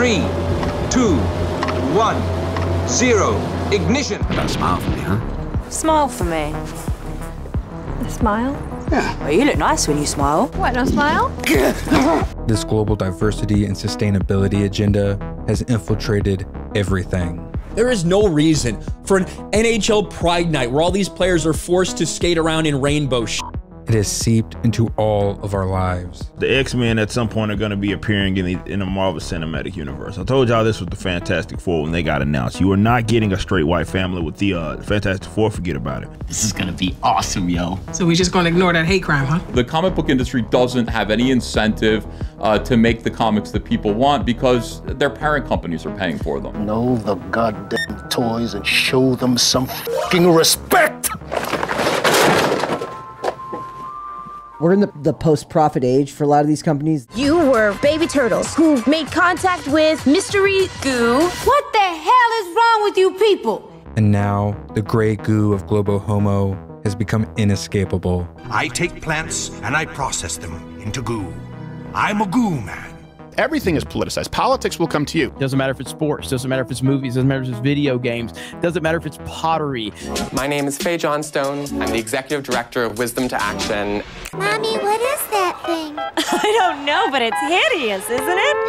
Three, two, one, zero. Ignition. Got a smile for me, huh? Smile for me. A smile? Yeah. Well, you look nice when you smile. What, no smile? This global diversity and sustainability agenda has infiltrated everything. There is no reason for an NHL Pride Night where all these players are forced to skate around in rainbow sh- It has seeped into all of our lives. The X Men at some point are going to be appearing in the in the Marvel Cinematic Universe. I told y'all this was the Fantastic Four when they got announced. You are not getting a straight white family with the uh, Fantastic Four. Forget about it. This is gonna be awesome, yo. So we just gonna ignore that hate crime, huh? The comic book industry doesn't have any incentive uh, to make the comics that people want because their parent companies are paying for them. Know the goddamn toys and show them some fucking respect. We're in the, the post profit age for a lot of these companies. You were baby turtles who made contact with mystery goo. What the hell is wrong with you people? And now the gray goo of Globo Homo has become inescapable. I take plants and I process them into goo. I'm a goo man. Everything is politicized. Politics will come to you. Doesn't matter if it's sports, doesn't matter if it's movies, doesn't matter if it's video games, doesn't matter if it's pottery. My name is Fae Johnstone. I'm the executive director of Wisdom to Action. Mommy, what is that thing? I don't know, but it's hideous, isn't it?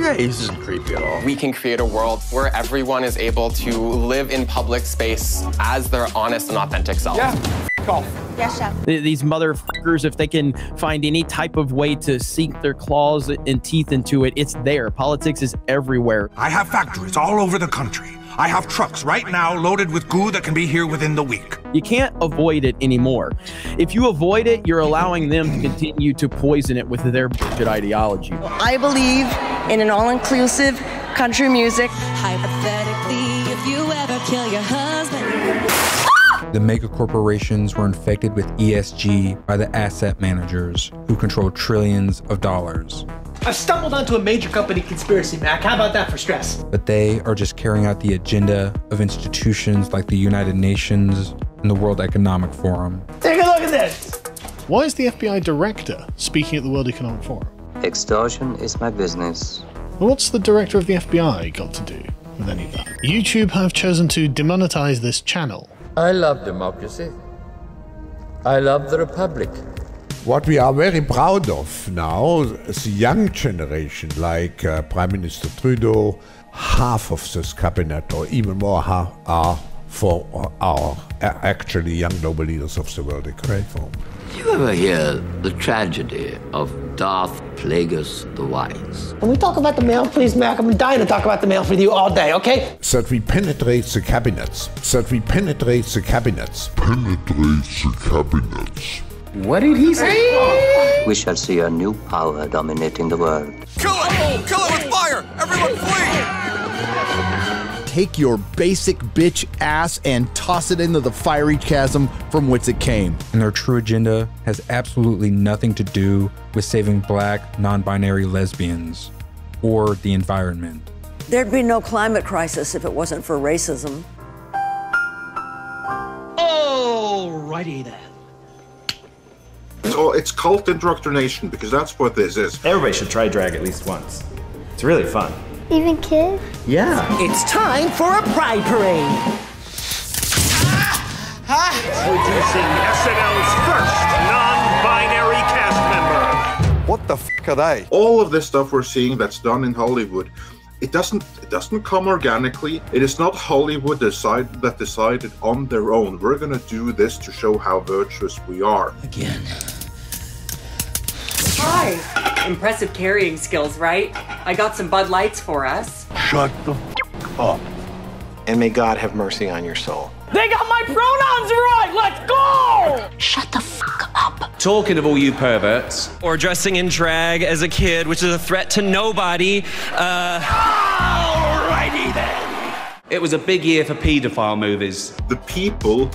Yeah, this isn't creepy at all. We can create a world where everyone is able to live in public space as their honest and authentic self. Yeah. Call. Yes, chef. These motherfuckers, if they can find any type of way to sink their claws and teeth into it, it's there. Politics is everywhere. I have factories all over the country. I have trucks right now loaded with goo that can be here within the week. You can't avoid it anymore. If you avoid it, you're allowing them to continue to poison it with their bullshit ideology. I believe in an all-inclusive country music. Hypothetically, if you ever kill your husband. The mega corporations were infected with ESG by the asset managers who control trillions of dollars. I've stumbled onto a major company conspiracy, Mac. How about that for stress? But they are just carrying out the agenda of institutions like the United Nations and the World Economic Forum. Take a look at this. Why is the FBI director speaking at the World Economic Forum? Extortion is my business. Well, what's the director of the FBI got to do with any of that? YouTube have chosen to demonetize this channel. I love democracy. I love the Republic. What we are very proud of now is the young generation, like uh, Prime Minister Trudeau, half of this cabinet, or even more, half are for our actually young global leaders of the World Economic Forum. You ever hear the tragedy of Darth Plagueis the Wise? When we talk about the mail, please, Mac, I'm dying to talk about the mail with you all day, okay? That we penetrate the cabinets. That we penetrate the cabinets. Penetrate the cabinets. What did he say? We shall see a new power dominating the world. Kill it! Kill it with fire! Everyone flee! Take your basic bitch ass and toss it into the fiery chasm from whence it came. And their true agenda has absolutely nothing to do with saving black, non binary lesbians or the environment. There'd be no climate crisis if it wasn't for racism. Alrighty then. So it's cult indoctrination because that's what this is. Everybody should try drag at least once. It's really fun. Even kids? Yeah. It's time for a pride parade. Introducing SNL's first non-binary cast member. What the f are they? All of this stuff we're seeing that's done in Hollywood, it doesn't it doesn't come organically. It is not Hollywood decide that decided on their own. We're gonna do this to show how virtuous we are. Again. Hi. Impressive carrying skills, right? I got some Bud Lights for us. Shut the f up. And may God have mercy on your soul. They got my pronouns right! Let's go! Shut the fuck up. Talking of all you perverts, or dressing in drag as a kid, which is a threat to nobody, uh. Alrighty then. It was a big year for paedophile movies. The people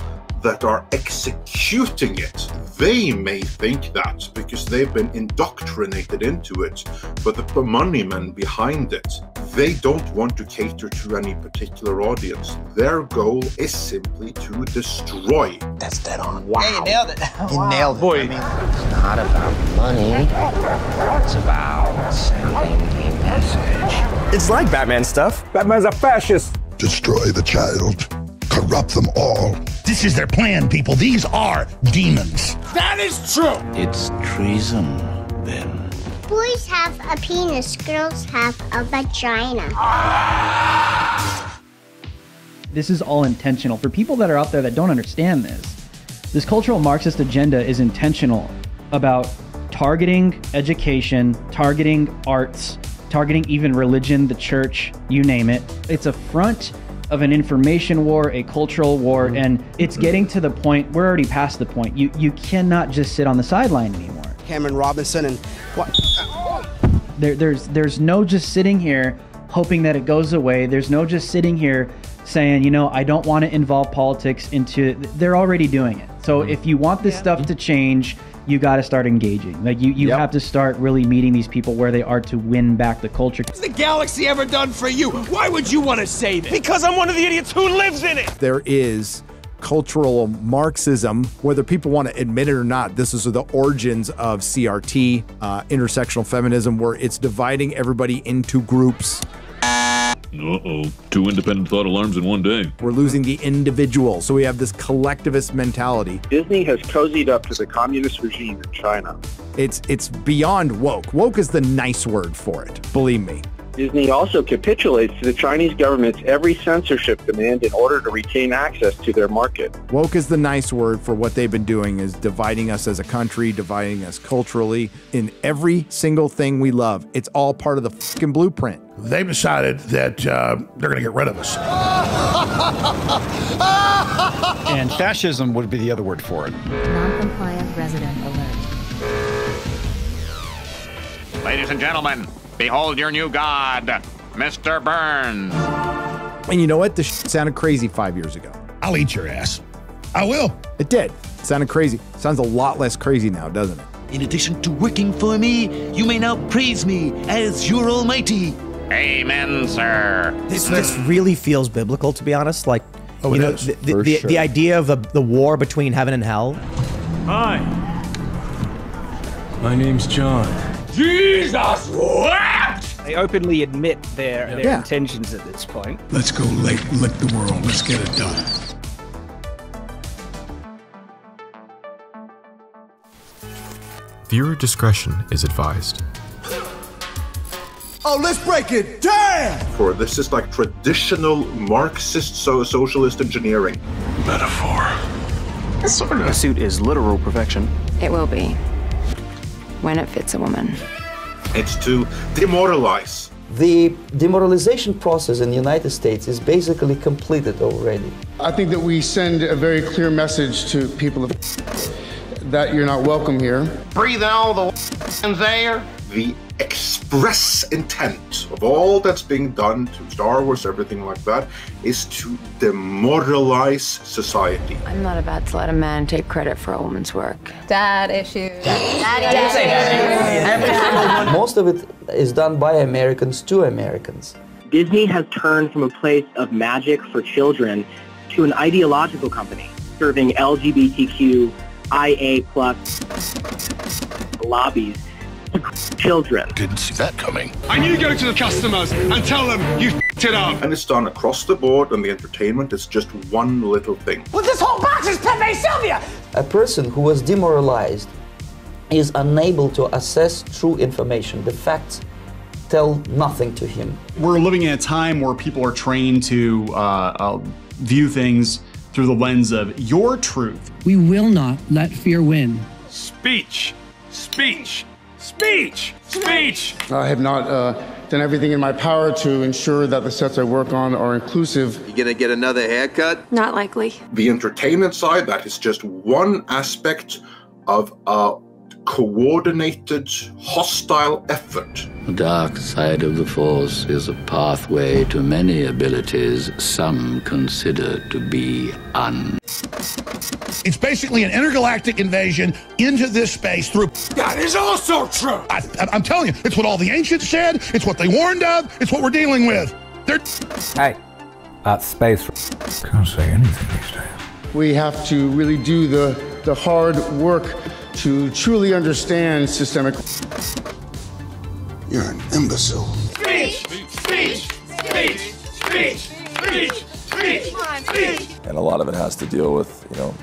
that are executing it, they may think that because they've been indoctrinated into it, but the money men behind it, They don't want to cater to any particular audience. Their goal is simply to destroy. That's dead on. Wow. Yeah, you nailed it. You nailed it. Boy. I mean, it's not about money. It's about sending a message. It's like Batman stuff. Batman's a fascist. Destroy the child. Corrupt them all. This is their plan, people. These are demons. That is true. It's treason, then. Boys have a penis, girls have a vagina. This is all intentional. For people that are out there that don't understand this, this cultural Marxist agenda is intentional about targeting education, targeting arts, targeting even religion, the church, you name it. It's a front of an information war, a cultural war, and it's getting to the point, we're already past the point. You you cannot just sit on the sideline anymore. Cameron Robinson and what there, there's there's no just sitting here hoping that it goes away. There's no just sitting here saying, you know, I don't want to involve politics into. They're already doing it. So Mm-hmm. if you want this stuff to change, you got to start engaging. Like you, you have to start really meeting these people where they are to win back the culture. What's the galaxy ever done for you? Why would you want to say this? Because I'm one of the idiots who lives in it. There is cultural Marxism, whether people want to admit it or not. This is the origins of CRT, uh, intersectional feminism, where it's dividing everybody into groups. Uh-oh. Two independent thought alarms in one day. We're losing the individual. So we have this collectivist mentality. Disney has cozied up to the communist regime in China. It's it's beyond woke. Woke is the nice word for it. Believe me. Disney also capitulates to the Chinese government's every censorship demand in order to retain access to their market. Woke is the nice word for what they've been doing is dividing us as a country, dividing us culturally in every single thing we love. It's all part of the fucking blueprint. They've decided that uh, they're going to get rid of us. and fascism would be the other word for it. Non-compliant resident alert. Ladies and gentlemen, behold your new god, Mr. Burns. And you know what? This shit sounded crazy five years ago. I'll eat your ass. I will. It did. It sounded crazy. Sounds a lot less crazy now, doesn't it? In addition to working for me, you may now praise me as your almighty. Amen, sir. This, this really feels biblical, to be honest. Like, Oh, you know, is, the, the, for the, sure. the idea of the, the war between heaven and hell. Hi. My name's John. Jesus wept! They openly admit their, their Yeah. intentions at this point. Let's go lick, lick the world. Let's get it done. Viewer discretion is advised. Oh, let's break it down! For this is like traditional Marxist so socialist engineering. Metaphor. The suit is literal perfection. It will be. When it fits a woman. It's to demoralize. The demoralization process in the United States is basically completed already. I think that we send a very clear message to people of that you're not welcome here. Breathe all the air. The express intent of all that's being done to Star Wars, everything like that, is to demoralize society. I'm not about to let a man take credit for a woman's work. Dad issues. Dad, issues. Most of it is done by Americans to Americans. Disney has turned from a place of magic for children to an ideological company serving LGBTQ IA plus lobbies to children. Didn't see that coming. I need to go to the customers and tell them you f***ed it up. And it's done across the board, and the entertainment is just one little thing. Well, this whole box is Pepe Sylvia! A person who was demoralized is unable to assess true information. The facts tell nothing to him. We're living in a time where people are trained to uh, uh, view things through the lens of your truth. We will not let fear win. Speech, speech, speech, speech. I have not uh, done everything in my power to ensure that the sets I work on are inclusive. You gonna get another haircut? Not likely. The entertainment side, that is just one aspect of a coordinated, hostile effort. The dark side of the Force is a pathway to many abilities some consider to be un. It's basically an intergalactic invasion into this space through. That is also true. I, am telling you, it's what all the ancients said. It's what they warned of. It's what we're dealing with. They're. Hey, that's space. Can't say anything these days. We have to really do the, the hard work to truly understand systemic. You're an imbecile. Speech! Speech! Speech! Speech! Speech! Speech! Speech! And a lot of it has to deal with, you know,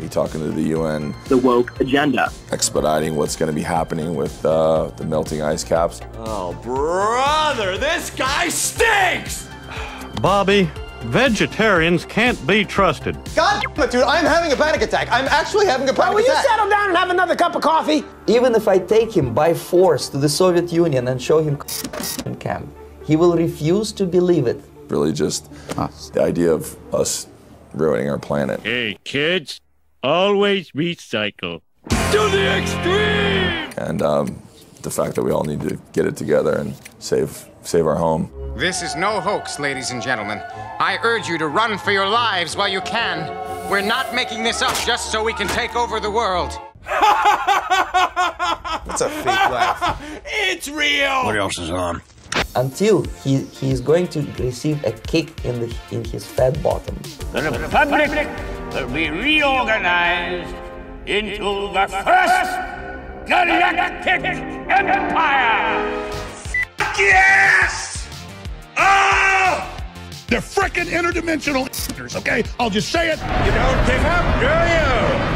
me talking to the UN, The woke agenda. expediting what's going to be happening with uh, the melting ice caps. Oh, brother, this guy stinks! Bobby, vegetarians can't be trusted. God damn it, dude, I'm having a panic attack. I'm actually having a panic attack. will you settle down and have another cup of coffee? Even if I take him by force to the Soviet Union and show him camp, he will refuse to believe it. Really, just the idea of us ruining our planet. Hey, kids, always recycle. To the extreme! And um, the fact that we all need to get it together and save save our home. This is no hoax, ladies and gentlemen. I urge you to run for your lives while you can. We're not making this up just so we can take over the world. That's a fake laugh. It's real! What else is on? Until he, he is going to receive a kick in, the, in his fat bottom. The Republic will be reorganized into the first galactic empire. Yes! Oh! They're frickin' interdimensional okay? I'll just say it. You don't give up, do you?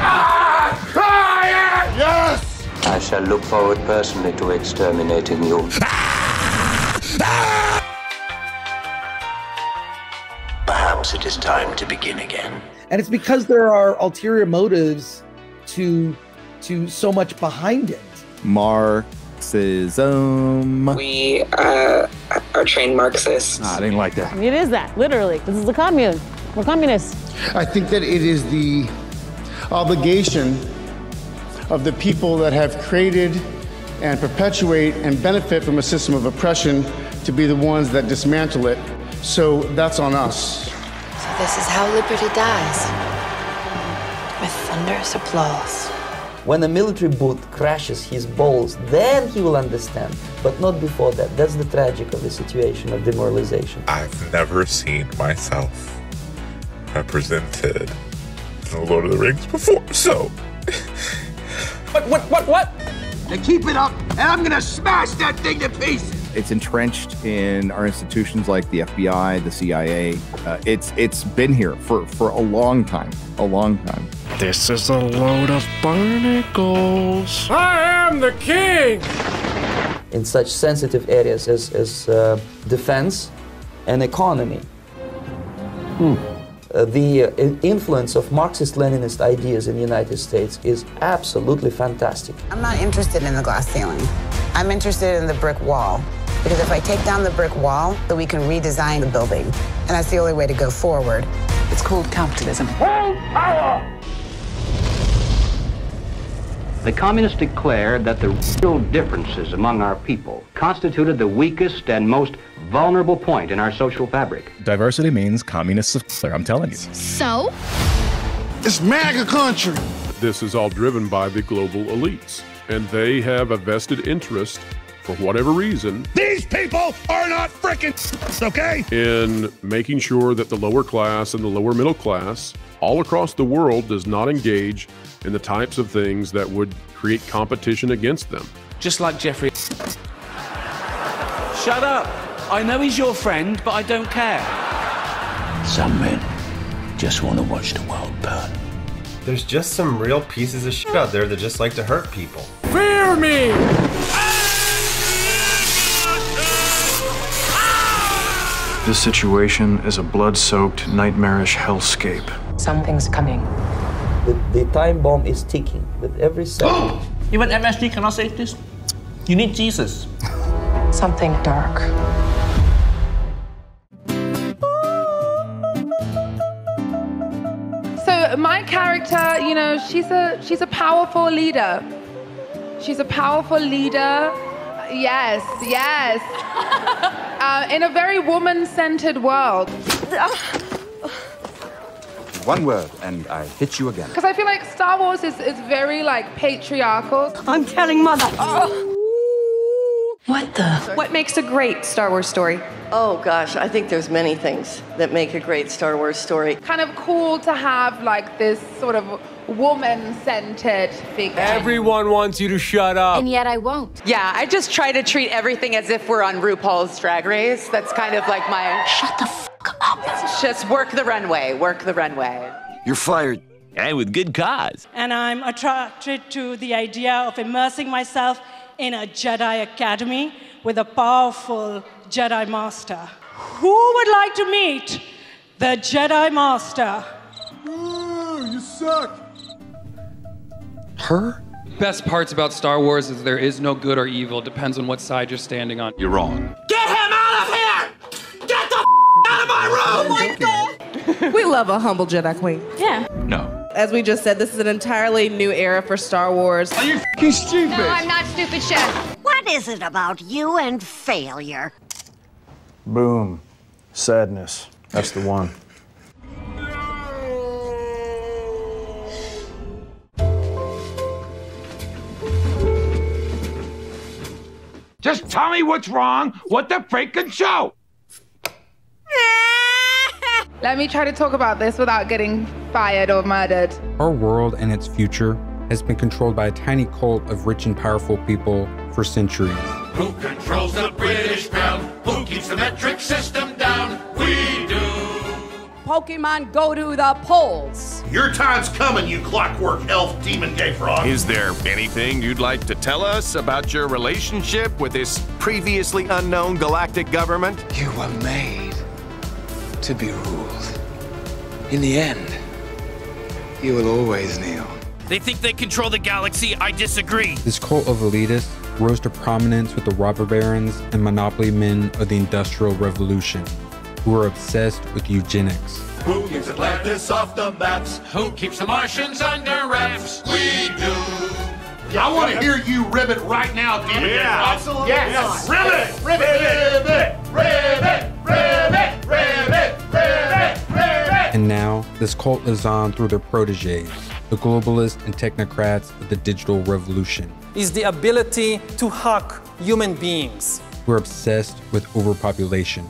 Ah! Quiet! Yes! I shall look forward personally to exterminating you. Perhaps it is time to begin again. and it's because there are ulterior motives to to so much behind it Marxism. We uh, are trained Marxists. I didn't like that. It is that, literally. This is a commune. We're communists. I think that it is the obligation of the people that have created and perpetuate and benefit from a system of oppression to be the ones that dismantle it. So that's on us. So this is how liberty dies. With thunderous applause. When a military boot crashes his balls, then he will understand, but not before that. That's the tragic of the situation of demoralization. I've never seen myself represented in the Lord of the Rings before, so. What, what, what, what? Now keep it up, and I'm gonna smash that thing to pieces! It's entrenched in our institutions like the FBI, the CIA. Uh, it's it's been here for for a long time, a long time. This is a load of barnacles. I am the king! In such sensitive areas as, as uh, defense and economy. Uh, the uh, influence of Marxist-Leninist ideas in the United States is absolutely fantastic. I'm not interested in the glass ceiling. I'm interested in the brick wall. Because if I take down the brick wall, then we can redesign the building. And that's the only way to go forward. It's called capitalism. The communists declared that the real differences among our people constituted the weakest and most vulnerable point in our social fabric. Diversity means communists of color, I'm telling you. So? It's MAGA country. This is all driven by the global elites, and they have a vested interest, for whatever reason, These people are not frickin' okay? in making sure that the lower class and the lower middle class all across the world does not engage in the types of things that would create competition against them. Just like Jeffrey. Shut up! I know he's your friend, but I don't care. Some men just want to watch the world burn. There's just some real pieces of shit out there that just like to hurt people. Fear me! This situation is a blood soaked, nightmarish hellscape. Something's coming. The, the time bomb is ticking with every second. Even MSG cannot save this. You need Jesus. Something dark. So my character, you know, she's a she's a powerful leader. She's a powerful leader. Yes, yes. uh, in a very woman-centered world. one word, and I hit you again. Because I feel like Star Wars is, is very like patriarchal. I'm telling mother. What the? What makes a great Star Wars story? Oh gosh, I think there's many things that make a great Star Wars story. Kind of cool to have like this sort of woman-centered figure. Everyone wants you to shut up. And yet I won't. Yeah, I just try to treat everything as if we're on RuPaul's Drag Race. That's kind of like my. Shut the fuck up. Just work the runway, work the runway. You're fired. And with good cause. And I'm attracted to the idea of immersing myself in a Jedi Academy with a powerful Jedi Master. Who would like to meet the Jedi Master? Ooh, you suck. Her? Best parts about Star Wars is there is no good or evil. Depends on what side you're standing on. You're wrong. Get him out of here! Get the out of my room! Oh my god! we love a humble Jedi Queen. Yeah. No. As we just said, this is an entirely new era for Star Wars. Are you f***ing stupid? No, I'm not stupid, Chef. What is it about you and failure? Boom. Sadness. That's the one. Just tell me what's wrong with the freaking show! Let me try to talk about this without getting fired or murdered. Our world and its future has been controlled by a tiny cult of rich and powerful people for centuries. Who controls the British pound? Who keeps the metric system down? We do. Pokemon go to the polls. Your time's coming, you clockwork elf demon gay frog. Is there anything you'd like to tell us about your relationship with this previously unknown galactic government? You were made to be ruled. In the end, you will always kneel. They think they control the galaxy. I disagree. This cult of elitists rose to prominence with the robber barons and monopoly men of the Industrial Revolution, who were obsessed with eugenics. Who keeps Atlantis off the maps? Who keeps the Martians under wraps? We do. I want to hear you ribbit right now, demon gay Yeah, absolutely Yes. not. Ribbit! Ribbit! Ribbit! Ribbit! Ribbit! Ribbit! Ribbit! And now, this cult lives on through their proteges, the globalists and technocrats of the digital revolution, is the ability to hack human beings. We're obsessed with overpopulation.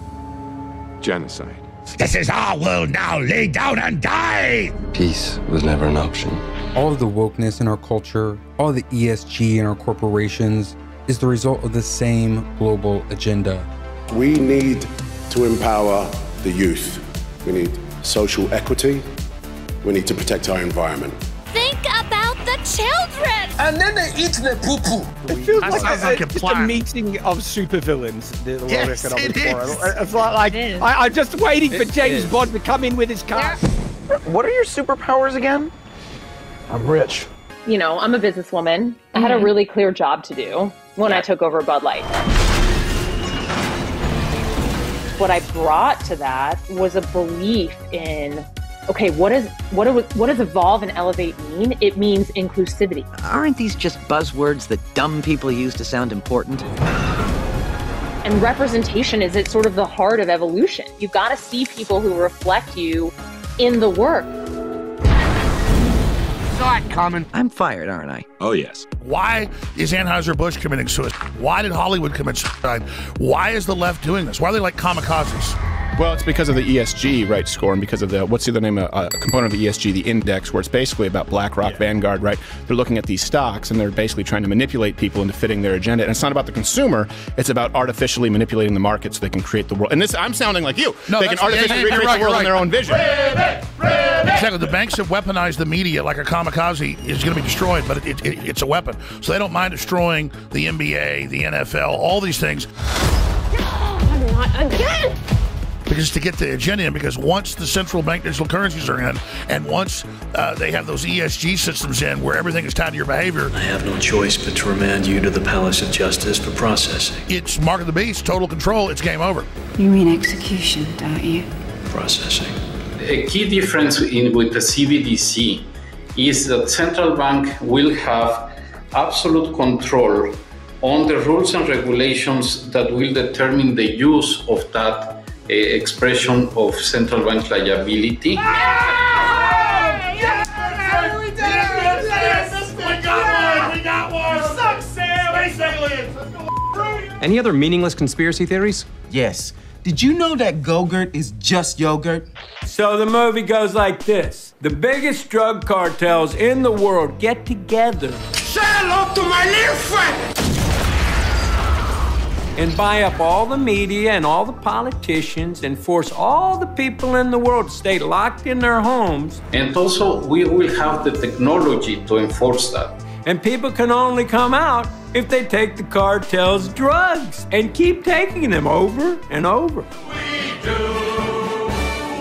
Genocide. This is our world now. Lay down and die! Peace was never an option. All of the wokeness in our culture, all the ESG in our corporations, is the result of the same global agenda. We need to empower the youth. We need social equity. We need to protect our environment. And then they eat their poo poo. It feels That like, sounds a, like a just plan. a meeting of supervillains. The World Yes, Economic it Forum. It's like, like It is. I, I'm just waiting for James is. Bond to come in with his car. What are your superpowers again? I'm rich. You know, I'm a businesswoman. I had a Mm-hmm. really clear job to do when I took over Bud Light. What I brought to that was a belief in okay, what is what do, what does evolve and elevate mean? It means inclusivity. Aren't these just buzzwords that dumb people use to sound important? And representation is at sort of the heart of evolution. You've got to see people who reflect you in the work. Saw it coming. I'm fired, aren't I? Oh, yes. Why is Anheuser-Busch committing suicide? Why did Hollywood commit suicide? Why is the left doing this? Why are they like kamikazes? Well, it's because of the ESG right score, and because of the what's the other name? Uh, a component of the ESG, the index, where it's basically about BlackRock, Vanguard, right? They're looking at these stocks, and they're basically trying to manipulate people into fitting their agenda. And it's not about the consumer; it's about artificially manipulating the market so they can create the world. And this, I'm sounding like you. No, they can artificially yeah, yeah, recreate right, the world in their own vision. Exactly. The banks have weaponized the media like a kamikaze is going to be destroyed, but it, it, it's a weapon. So they don't mind destroying the NBA, the NFL, all these things. No, I'm not Again. Because to get the agenda in, because once the central bank digital currencies are in, and once uh, they have those ESG systems in where everything is tied to your behavior, I have no choice but to remand you to the Palace of Justice for processing. it's mark of the beast, total control, it's game over. You mean execution, don't you? Processing. A key difference in, with the CBDC is that central bank will have absolute control on the rules and regulations that will determine the use of that expression of central bank liability. Any other meaningless conspiracy theories? Yes. Did you know that Gogurt is just yogurt? So the movie goes like this. The biggest drug cartels in the world get together. Say hello to my new friend! And buy up all the media and all the politicians and force all the people in the world to stay locked in their homes. And also, we will have the technology to enforce that. And people can only come out if they take the cartel's drugs and keep taking them over and over. We do.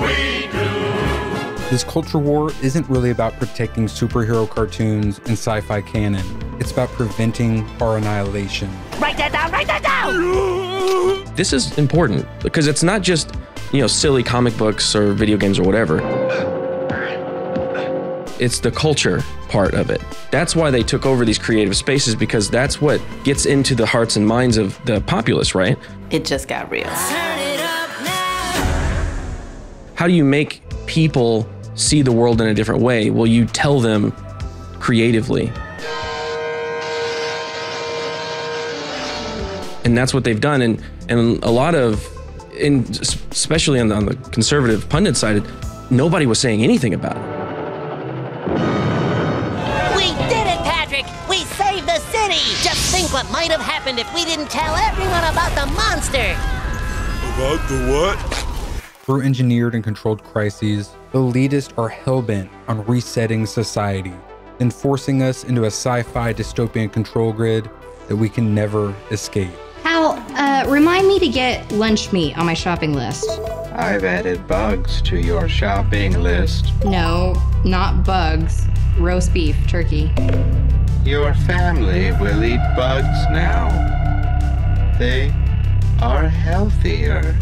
We do. This culture war isn't really about protecting superhero cartoons and sci fi canon. It's about preventing our annihilation. Write that down, write that down! This is important because it's not just, you know, silly comic books or video games or whatever. It's the culture part of it. That's why they took over these creative spaces because that's what gets into the hearts and minds of the populace, right? It just got real. How do you make people see the world in a different way? Well, you tell them creatively. And that's what they've done. And, and a lot of, in, especially on the, on the conservative pundit side, nobody was saying anything about it. We did it, Patrick! We saved the city! Just think what might have happened if we didn't tell everyone about the monster! About the what? Through engineered and controlled crises, the elitists are hellbent on resetting society and forcing us into a sci fi dystopian control grid that we can never escape. Hal, uh, remind me to get lunch meat on my shopping list. I've added bugs to your shopping list. No, not bugs. Roast beef, turkey. Your family will eat bugs now. They are healthier.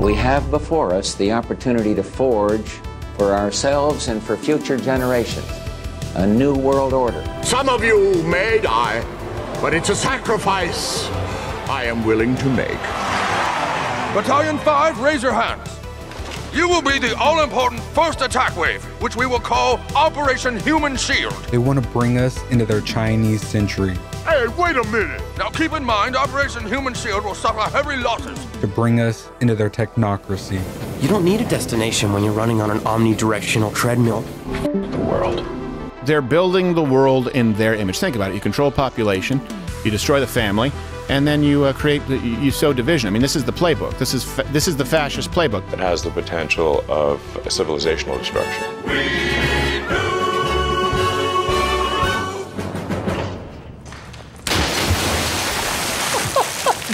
We have before us the opportunity to forge for ourselves and for future generations a new world order. Some of you may die, but it's a sacrifice I am willing to make. Battalion 5, raise your hands. You will be the all important first attack wave, which we will call Operation Human Shield. They want to bring us into their Chinese century Hey, wait a minute! Now keep in mind, Operation Human Shield will suffer heavy losses. to bring us into their technocracy. You don't need a destination when you're running on an omnidirectional treadmill. The world. They're building the world in their image. Think about it. You control population, you destroy the family, and then you uh, create, the, you you sow division. I mean, this is the playbook. This is fa- this is the fascist playbook. It has the potential of civilizational destruction.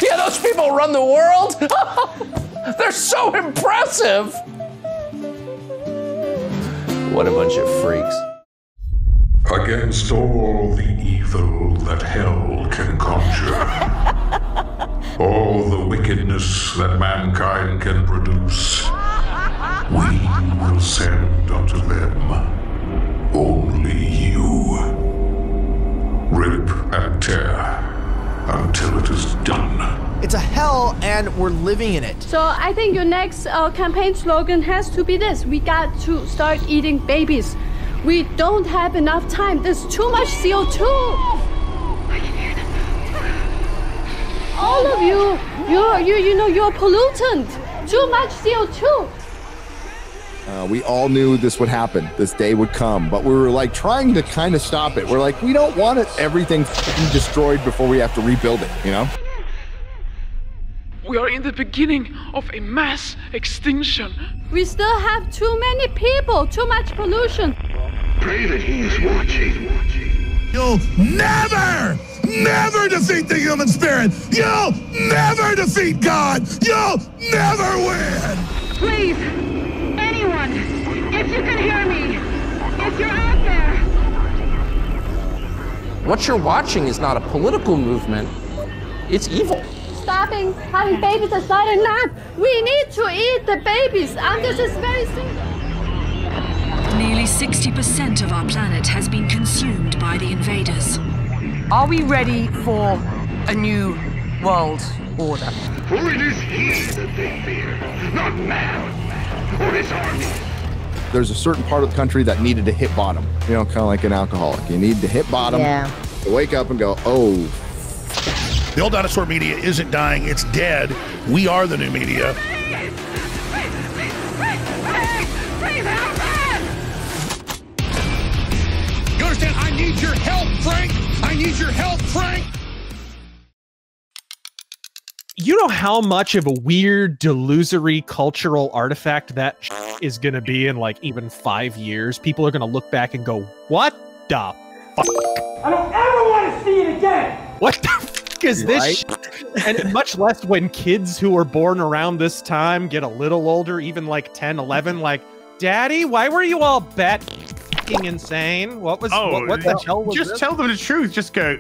yeah, those people run the world. They're so impressive. What a bunch of freaks. Against all the evil that hell can conjure, all the wickedness that mankind can produce, we will send unto them only you. Rip and tear until it is done. It's a hell and we're living in it. So I think your next uh, campaign slogan has to be this: We got to start eating babies. We don't have enough time. There's too much CO2. All of you, you're you you know you're a pollutant. Too much CO2. Uh, we all knew this would happen. This day would come, but we were like trying to kind of stop it. We're like, we don't want it everything f***ing destroyed before we have to rebuild it. You know? We are in the beginning of a mass extinction. We still have too many people. Too much pollution. Pray that he is watching. You'll never, never defeat the human spirit. You'll never defeat God. You'll never win. Please, anyone, if you can hear me, if you're out there, What you're watching is not a political movement, it's evil. Stopping having babies aside enough. We need to eat the babies. And this is very simple. Nearly 60% of our planet has been consumed by the invaders. Are we ready for a new world order? For it is he that they fear, not man or his army. There's a certain part of the country that needed to hit bottom. You know, kind of like an alcoholic. You need to hit bottom Yeah. to wake up and go, oh, The old dinosaur media isn't dying, it's dead. We are the new media. You understand? I need your help, Frank! I need your help, Frank! you know how much of a weird, delusory cultural artifact that is going to be in like even five years? People are going to look back and go, "What the fuck? I don't ever want to see it again. What the fuck is this?" Shit? and much less when kids who were born around this time get a little older, even like 10, 11, like, "Daddy, why were you all bat fucking insane? What was Oh, what, what the hell was just this?" tell them the truth. Just go,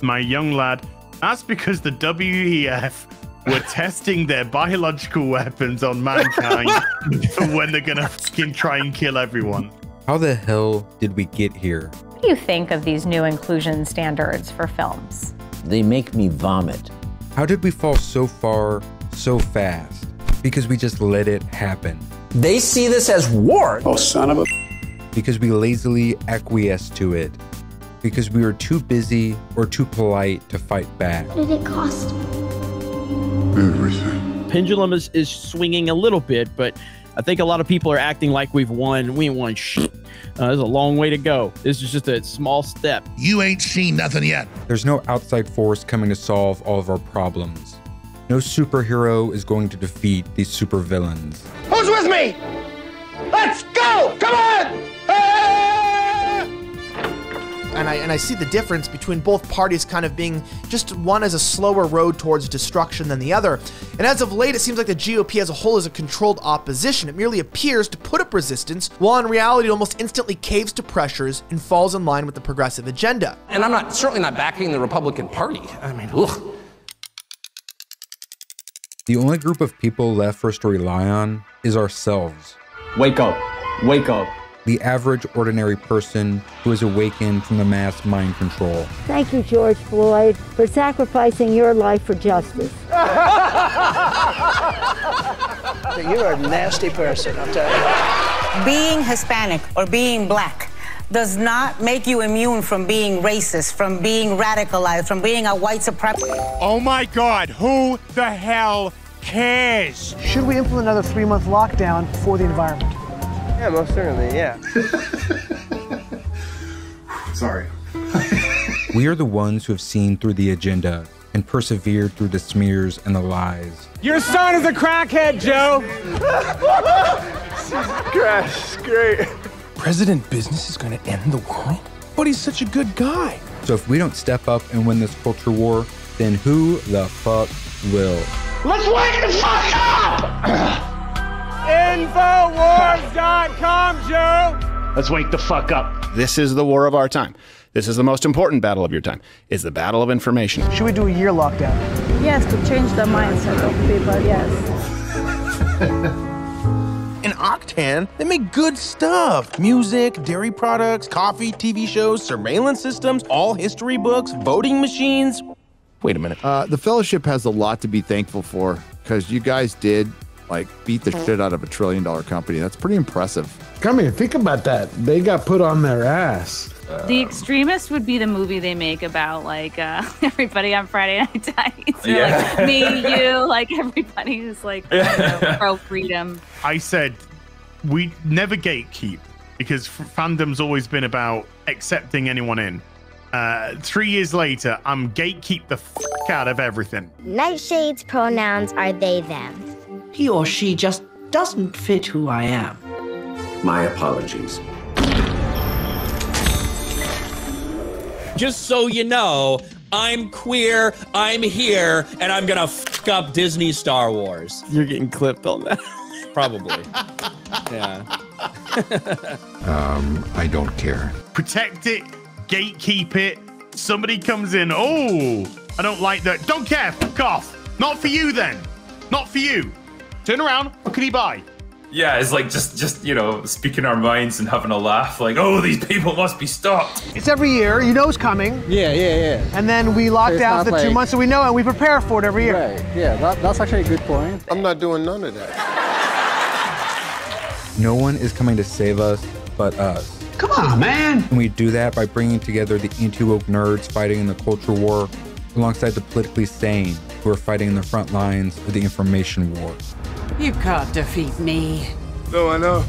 my young lad. That's because the WEF were testing their biological weapons on mankind for when they're gonna fucking try and kill everyone. How the hell did we get here? What do you think of these new inclusion standards for films? They make me vomit. How did we fall so far so fast? Because we just let it happen. They see this as war. Oh, son of a. Because we lazily acquiesced to it. Because we were too busy or too polite to fight back. What did it cost? Everything. Pendulum is, is swinging a little bit, but I think a lot of people are acting like we've won. We ain't won shit. Uh, there's a long way to go. This is just a small step. You ain't seen nothing yet. There's no outside force coming to solve all of our problems. No superhero is going to defeat these supervillains. Who's with me? Let's go! Come on! And I and I see the difference between both parties kind of being just one as a slower road towards destruction than the other. And as of late, it seems like the GOP as a whole is a controlled opposition. It merely appears to put up resistance, while in reality, it almost instantly caves to pressures and falls in line with the progressive agenda. And I'm not certainly not backing the Republican Party. I mean, ugh. The only group of people left for us to rely on is ourselves. Wake up. Wake up. The average, ordinary person who is awakened from the mass mind control. Thank you, George Floyd, for sacrificing your life for justice. You're a nasty person, I'll tell you. Being Hispanic or being black does not make you immune from being racist, from being radicalized, from being a white supremacist. Oh my God, who the hell cares? Should we implement another three month lockdown for the environment? Yeah, most certainly, yeah. Sorry. we are the ones who have seen through the agenda and persevered through the smears and the lies. Your son is a crackhead, Joe. Crash, is great. President Business is going to end the world? But he's such a good guy. So if we don't step up and win this culture war, then who the fuck will? Let's wake the fuck up! Infowars.com, Joe! Let's wake the fuck up. This is the war of our time. This is the most important battle of your time. Is the battle of information. Should we do a year lockdown? Yes, to change the mindset of people, yes. In Octan, they make good stuff music, dairy products, coffee, TV shows, surveillance systems, all history books, voting machines. Wait a minute. Uh, the Fellowship has a lot to be thankful for because you guys did like beat the shit out of a trillion dollar company. That's pretty impressive. Come here, think about that. They got put on their ass. The Extremist would be the movie they make about like uh, everybody on Friday Night Tights. Or, Yeah. Like me, you, like everybody who's like you know, pro freedom. I said we never gatekeep because f- fandom's always been about accepting anyone in. Uh, three years later, I'm gatekeep the fuck out of everything. Nightshade's pronouns are they, them. He or she just doesn't fit who I am. My apologies. Just so you know, I'm queer, I'm here, and I'm gonna fuck up Disney Star Wars. You're getting clipped on that. Probably. yeah. Um, I don't care. Protect it, gatekeep it. Somebody comes in, oh, I don't like that. Don't care, fuck off. Not for you then. Not for you. Turn around, what can he buy? Yeah, it's like just just you know speaking our minds and having a laugh. Like, oh, these people must be stopped. It's every year. You know it's coming. Yeah, yeah, yeah. And then we lock It's down not for the two months, so we know, and we prepare for it every year. Right. Yeah, that, that's actually a good point. I'm not doing none of that. No one is coming to save us but us. Come on, man. And we do that by bringing together the anti woke nerds fighting in the culture war alongside the politically sane who are fighting in the front lines of the information war. You can't defeat me. No, I know.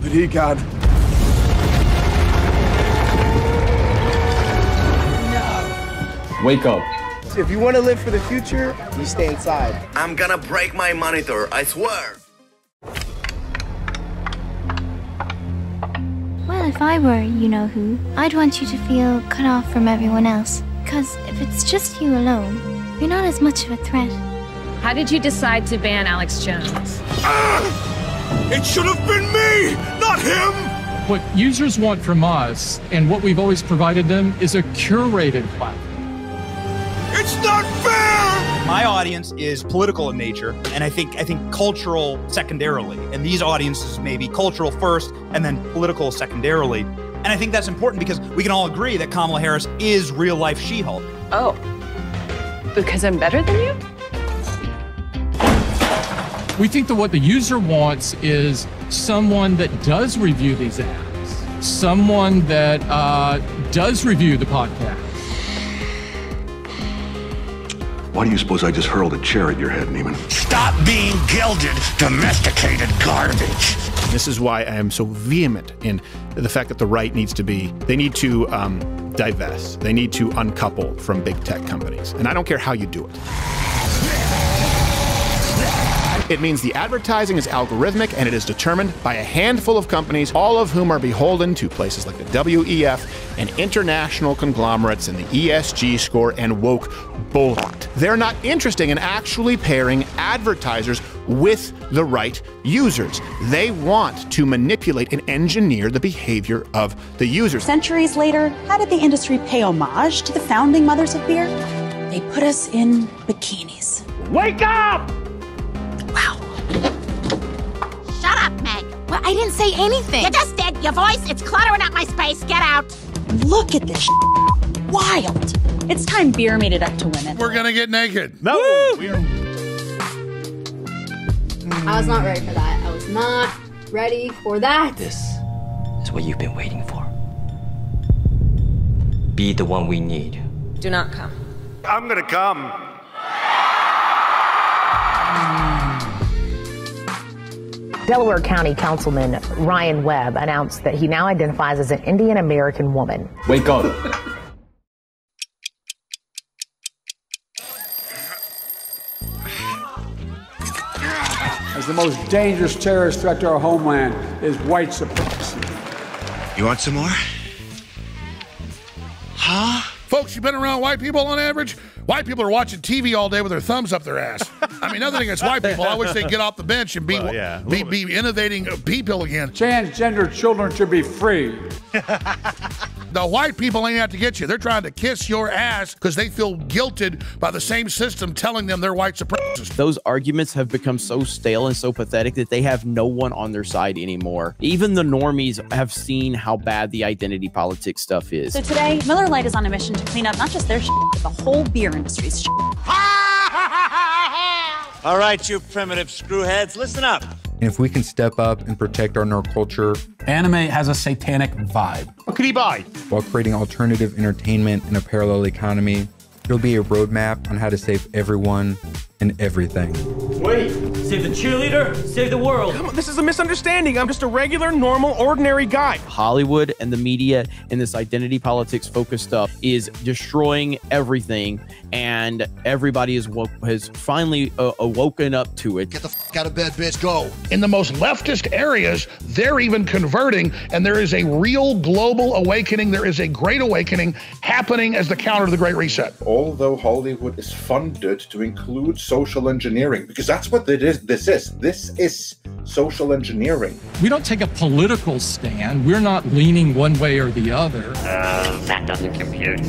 But he can. No! Wake up. If you want to live for the future, you stay inside. I'm gonna break my monitor, I swear. Well, if I were you know who, I'd want you to feel cut off from everyone else. Because if it's just you alone, you're not as much of a threat. How did you decide to ban Alex Jones? Ah! It should have been me, not him! What users want from us, and what we've always provided them, is a curated platform. It's not fair! My audience is political in nature, and I think I think cultural secondarily. And these audiences may be cultural first, and then political secondarily. And I think that's important because we can all agree that Kamala Harris is real life She-Hulk. Oh, because I'm better than you? We think that what the user wants is someone that does review these apps, someone that uh, does review the podcast. Why do you suppose I just hurled a chair at your head, Neiman? Stop being gilded, domesticated garbage. This is why I am so vehement in the fact that the right needs to be, they need to um, divest, they need to uncouple from big tech companies. And I don't care how you do it. It means the advertising is algorithmic and it is determined by a handful of companies, all of whom are beholden to places like the WEF and international conglomerates in the ESG score and woke bullshit. They're not interested in actually pairing advertisers with the right users. They want to manipulate and engineer the behavior of the users. Centuries later, how did the industry pay homage to the founding mothers of beer? They put us in bikinis. Wake up! I didn't say anything. You just did. Your voice, it's cluttering up my space. Get out. Look at this wild. It's time beer made it up to women. We're gonna get naked. No. I was not ready for that. I was not ready for that. This is what you've been waiting for. Be the one we need. Do not come. I'm gonna come. Mm. Delaware County Councilman Ryan Webb announced that he now identifies as an Indian American woman. Wake up. As the most dangerous terrorist threat to our homeland is white supremacy. You want some more? Huh? Folks, you've been around white people on average? White people are watching TV all day with their thumbs up their ass. I mean, nothing against white people. I wish they'd get off the bench and be Well, yeah, a be, little be innovating people again. Transgender children should be free. The white people ain't out to get you. They're trying to kiss your ass because they feel guilted by the same system telling them they're white supremacists. Those arguments have become so stale and so pathetic that they have no one on their side anymore. Even the normies have seen how bad the identity politics stuff is. So today, Miller Lite is on a mission to clean up not just their shit, but the whole beer industry's shit. All right, you primitive screwheads, listen up. And if we can step up and protect our nerd culture, anime has a satanic vibe. What could he buy? While creating alternative entertainment in a parallel economy, there'll be a roadmap on how to save everyone and everything. Wait, save the cheerleader, save the world. Come on, this is a misunderstanding. I'm just a regular, normal, ordinary guy. Hollywood and the media and this identity politics focused stuff is destroying everything, and everybody is woke, has finally uh, awoken up to it. Get the fuck out of bed, bitch. Go. In the most leftist areas, they're even converting, and there is a real global awakening. There is a great awakening happening as the counter to the Great Reset. Although Hollywood is funded to include social engineering, because that's what it is. This is. This is social engineering. We don't take a political stand. We're not leaning one way or the other. Uh, that doesn't compute.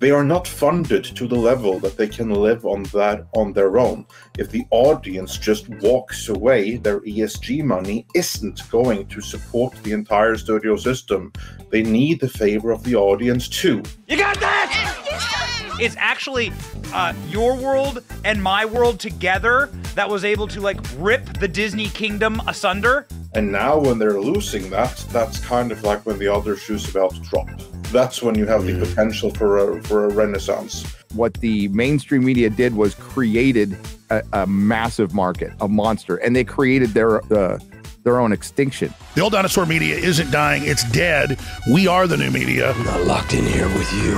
They are not funded to the level that they can live on that on their own. If the audience just walks away, their ESG money isn't going to support the entire studio system. They need the favor of the audience too. You got that? It's actually uh, your world and my world together that was able to like rip the Disney kingdom asunder. And now when they're losing that, that's kind of like when the other shoe's about to drop. that's when you have the potential for a for a renaissance. What the mainstream media did was created a, a massive market, a monster, and they created their uh, their own extinction. The old dinosaur media isn't dying, it's dead. We are the new media. I'm not locked in here with you.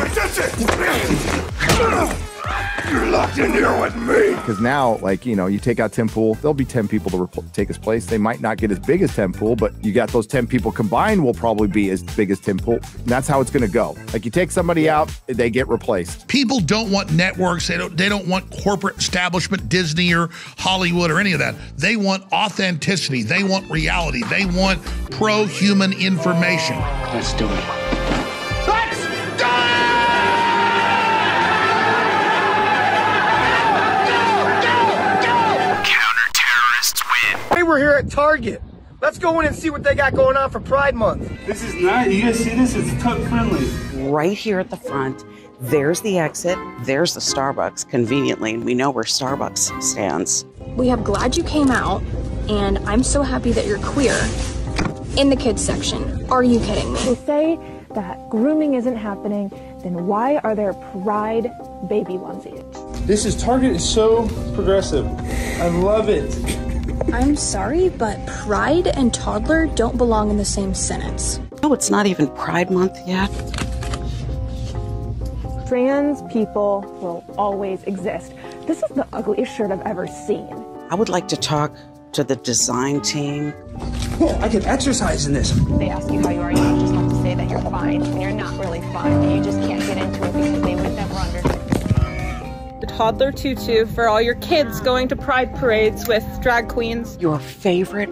You're locked in here with me. Because now, like, you know, you take out Tim Pool, there'll be 10 people to repl- take his place. They might not get as big as Tim Pool, but you got those 10 people combined will probably be as big as Tim Pool. And that's how it's going to go. Like, you take somebody out, they get replaced. People don't want networks. They don't. They don't want corporate establishment, Disney or Hollywood or any of that. They want authenticity. They want reality. They want pro-human information. Let's do it. We're here at Target. Let's go in and see what they got going on for Pride Month. This is nice. You guys see this? It's tuck friendly. Right here at the front, there's the exit, there's the Starbucks, conveniently, and we know where Starbucks stands. We have Glad You Came Out, and I'm so happy that you're queer in the kids section. Are you kidding me? They say that grooming isn't happening, then why are there pride baby onesies? This is Target is so progressive. I love it. I'm sorry, but pride and toddler don't belong in the same sentence. No, it's not even Pride Month yet. Trans people will always exist. This is the ugliest shirt I've ever seen. I would like to talk to the design team. Oh, I can exercise in this. They ask you how you are, you just have to say that you're fine, and you're not really fine, and you just can't get into it because they toddler tutu for all your kids going to pride parades with drag queens. Your favorite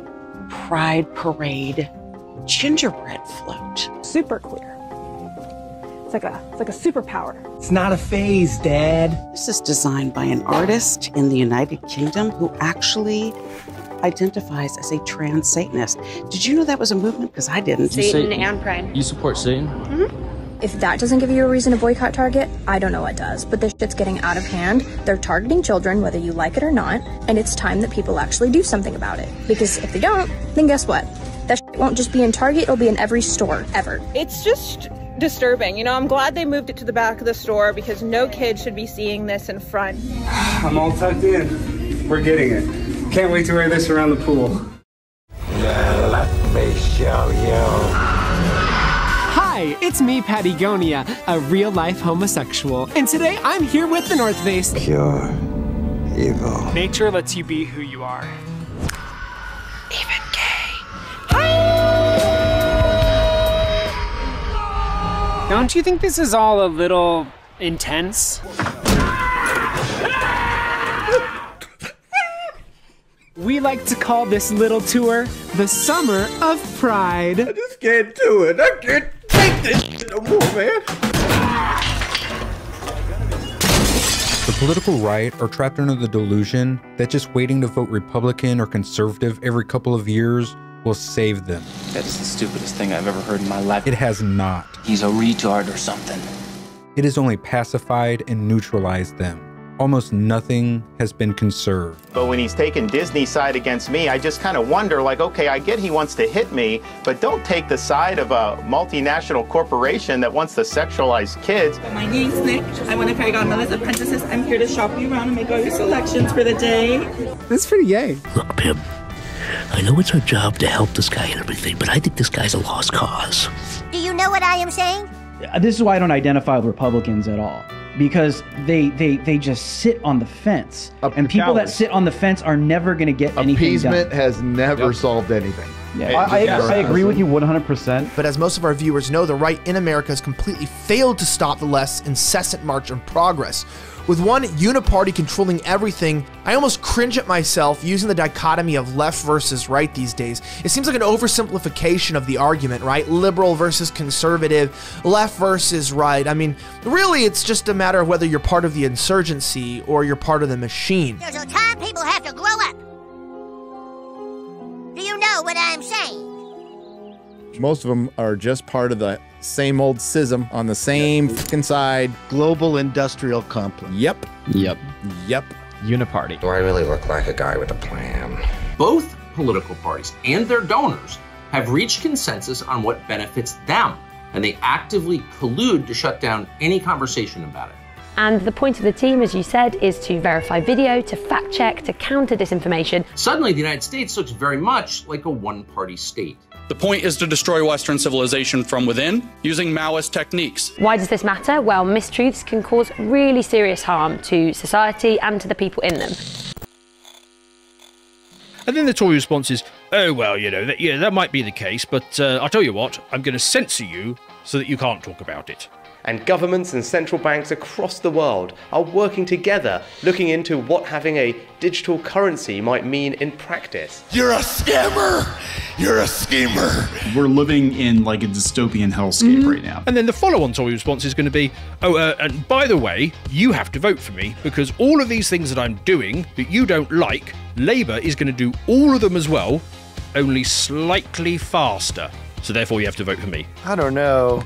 Pride Parade gingerbread float. Super queer. It's like a it's like a superpower. It's not a phase, Dad. This is designed by an artist in the United Kingdom who actually identifies as a trans Satanist. Did you know that was a movement? Because I didn't. Satan and Pride. You support Satan? Mm-hmm. If that doesn't give you a reason to boycott Target, I don't know what does. But this shit's getting out of hand. They're targeting children, whether you like it or not, and it's time that people actually do something about it. Because if they don't, then guess what? That shit won't just be in Target, it'll be in every store, ever. It's just disturbing. You know, I'm glad they moved it to the back of the store because no kid should be seeing this in front. I'm all tucked in. We're getting it. Can't wait to wear this around the pool. Let me show you. Hi, it's me, Patagonia, a real life homosexual, and today I'm here with the North Face. Pure evil. Nature lets you be who you are. Even gay. Hi! Don't you think this is all a little intense? We like to call this little tour the Summer of Pride. I just can't do it. I can't take this no more, man. The political right are trapped under the delusion that just waiting to vote Republican or conservative every couple of years will save them. That is the stupidest thing I've ever heard in my life. It has not. He's a retard or something. It has only pacified and neutralized them. Almost nothing has been conserved. But when he's taking Disney's side against me, I just kind of wonder like, okay, I get he wants to hit me, but don't take the side of a multinational corporation that wants to sexualize kids. My name's Nick. I'm one of Fairy Godmother's apprentices. I'm here to shop you around and make all your selections for the day. That's pretty gay. Look, Pim, I know it's our job to help this guy and everything, but I think this guy's a lost cause. Do you know what I am saying? Uh, this is why I don't identify with Republicans at all. Because they they they just sit on the fence, and people that cowards. sit on the fence are never going to get anything Appeasement done. has never solved anything. Yeah, I, I, I agree with you 100%. But as most of our viewers know, the right in America has completely failed to stop the less incessant march on progress. With one uniparty controlling everything, I almost cringe at myself using the dichotomy of left versus right these days. It seems like an oversimplification of the argument, right? Liberal versus conservative, left versus right. I mean, really, it's just a matter of whether you're part of the insurgency or you're part of the machine. There's a time people have to grow up. Do you know what I'm saying? Most of them are just part of the same old schism on the same fucking side. Global industrial complex. Yep. Yep. Yep. Uniparty. Do I really look like a guy with a plan? Both political parties and their donors have reached consensus on what benefits them. and they actively collude to shut down any conversation about it. And the point of the team, as you said, is to verify video, to fact check, to counter disinformation. Suddenly, the United States looks very much like a one party state. The point is to destroy Western civilization from within using Maoist techniques. Why does this matter? Well, mistruths can cause really serious harm to society and to the people in them. And then the Tory response is, oh, well, you know, that, yeah, that might be the case, but uh, I'll tell you what, I'm going to censor you so that you can't talk about it. And governments and central banks across the world are working together, looking into what having a digital currency might mean in practice. You're a scammer! You're a schemer! We're living in like a dystopian hellscape mm-hmm. right now. And then the follow on Tory response is going to be, oh, uh, and by the way, you have to vote for me because all of these things that I'm doing that you don't like, Labour is going to do all of them as well, only slightly faster. So therefore, you have to vote for me. I don't know.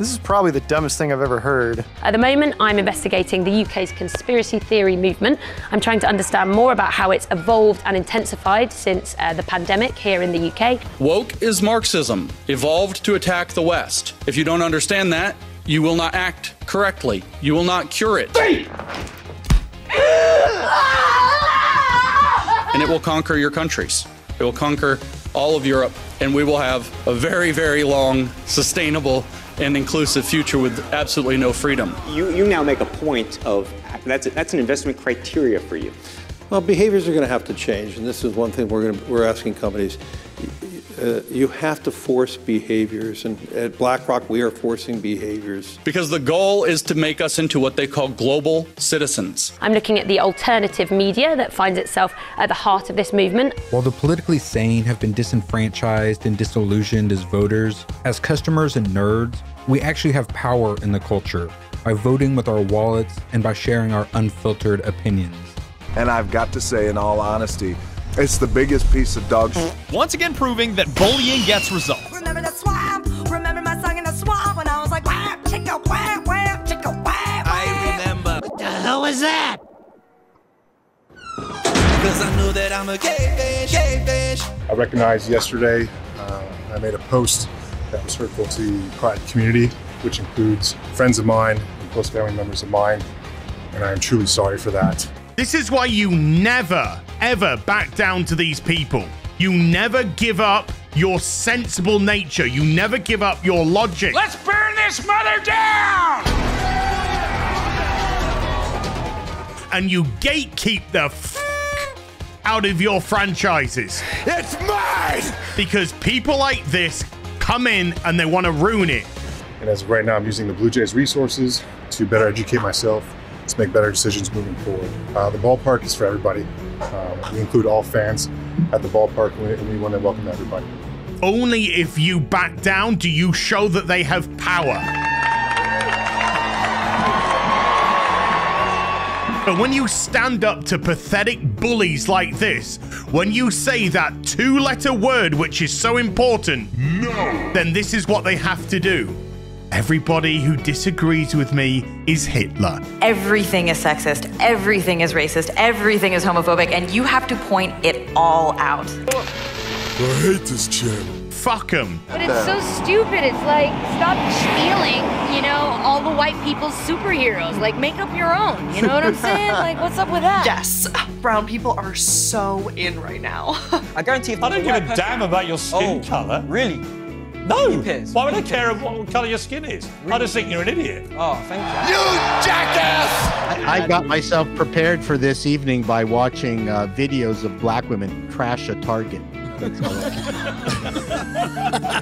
This is probably the dumbest thing I've ever heard. At the moment, I'm investigating the UK's conspiracy theory movement. I'm trying to understand more about how it's evolved and intensified since uh, the pandemic here in the UK. Woke is Marxism, evolved to attack the West. If you don't understand that, you will not act correctly. You will not cure it. and it will conquer your countries. It will conquer all of Europe, and we will have a very, very long, sustainable, and inclusive future with absolutely no freedom. You, you now make a point of that's, that's an investment criteria for you. Well, behaviors are going to have to change, and this is one thing we're, going to, we're asking companies. Uh, you have to force behaviors, and at BlackRock, we are forcing behaviors. Because the goal is to make us into what they call global citizens. I'm looking at the alternative media that finds itself at the heart of this movement. While the politically sane have been disenfranchised and disillusioned as voters, as customers and nerds, we actually have power in the culture by voting with our wallets and by sharing our unfiltered opinions. And I've got to say, in all honesty, it's the biggest piece of dog shit. Once again proving that bullying gets results. Remember the swamp? Remember my song in the swamp when I was like, wham, chicka, wham, wham, chicka, wham, I remember. What the hell was that? Cause I know that I'm a gay fish, gay fish. I recognized yesterday, uh, I made a post that was hurtful to the Pride community, which includes friends of mine and close family members of mine, and I am truly sorry for that. This is why you never, ever back down to these people. You never give up your sensible nature. You never give up your logic. Let's burn this mother down! And you gatekeep the f- out of your franchises. It's mine! Because people like this come in and they want to ruin it. And as of right now, I'm using the Blue Jays resources to better educate myself to make better decisions moving forward. Uh, the ballpark is for everybody. Um, we include all fans at the ballpark, and we, and we want to welcome everybody. Only if you back down do you show that they have power. But when you stand up to pathetic bullies like this, when you say that two letter word which is so important, no, then this is what they have to do. Everybody who disagrees with me is Hitler. Everything is sexist, everything is racist, everything is homophobic, and you have to point it all out. I hate this channel. Fuck him. But it's so stupid. It's like, stop stealing, you know, all the white people's superheroes. Like, make up your own. You know what I'm saying? like, what's up with that? Yes. Brown people are so in right now. I guarantee if I don't give a damn about your skin oh, color. Really? No. Why would I care what colour your skin is? Really? I just think you're an idiot. Oh, thank you. You jackass! I, I got myself prepared for this evening by watching uh, videos of black women crash a Target.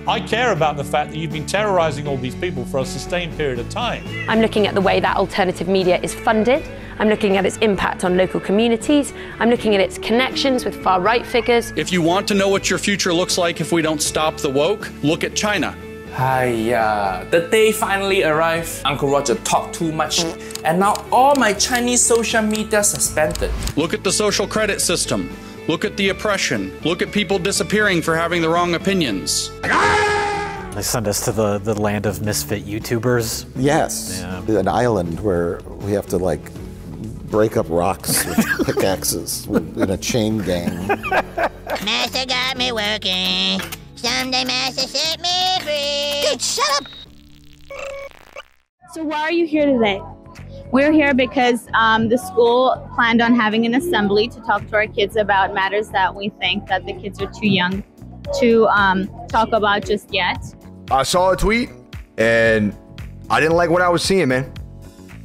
I care about the fact that you've been terrorizing all these people for a sustained period of time. I'm looking at the way that alternative media is funded. I'm looking at its impact on local communities. I'm looking at its connections with far right figures. If you want to know what your future looks like if we don't stop the woke, look at China. Hiya, the day finally arrived. Uncle Roger talked too much, and now all my Chinese social media suspended. Look at the social credit system. Look at the oppression. Look at people disappearing for having the wrong opinions. They send us to the, the land of misfit YouTubers. Yes. Yeah. An island where we have to like break up rocks with pickaxes in a chain gang. Master got me working. Someday Master set me free. Dude, shut up! So why are you here today? We're here because um, the school planned on having an assembly to talk to our kids about matters that we think that the kids are too young to um, talk about just yet. I saw a tweet and I didn't like what I was seeing, man.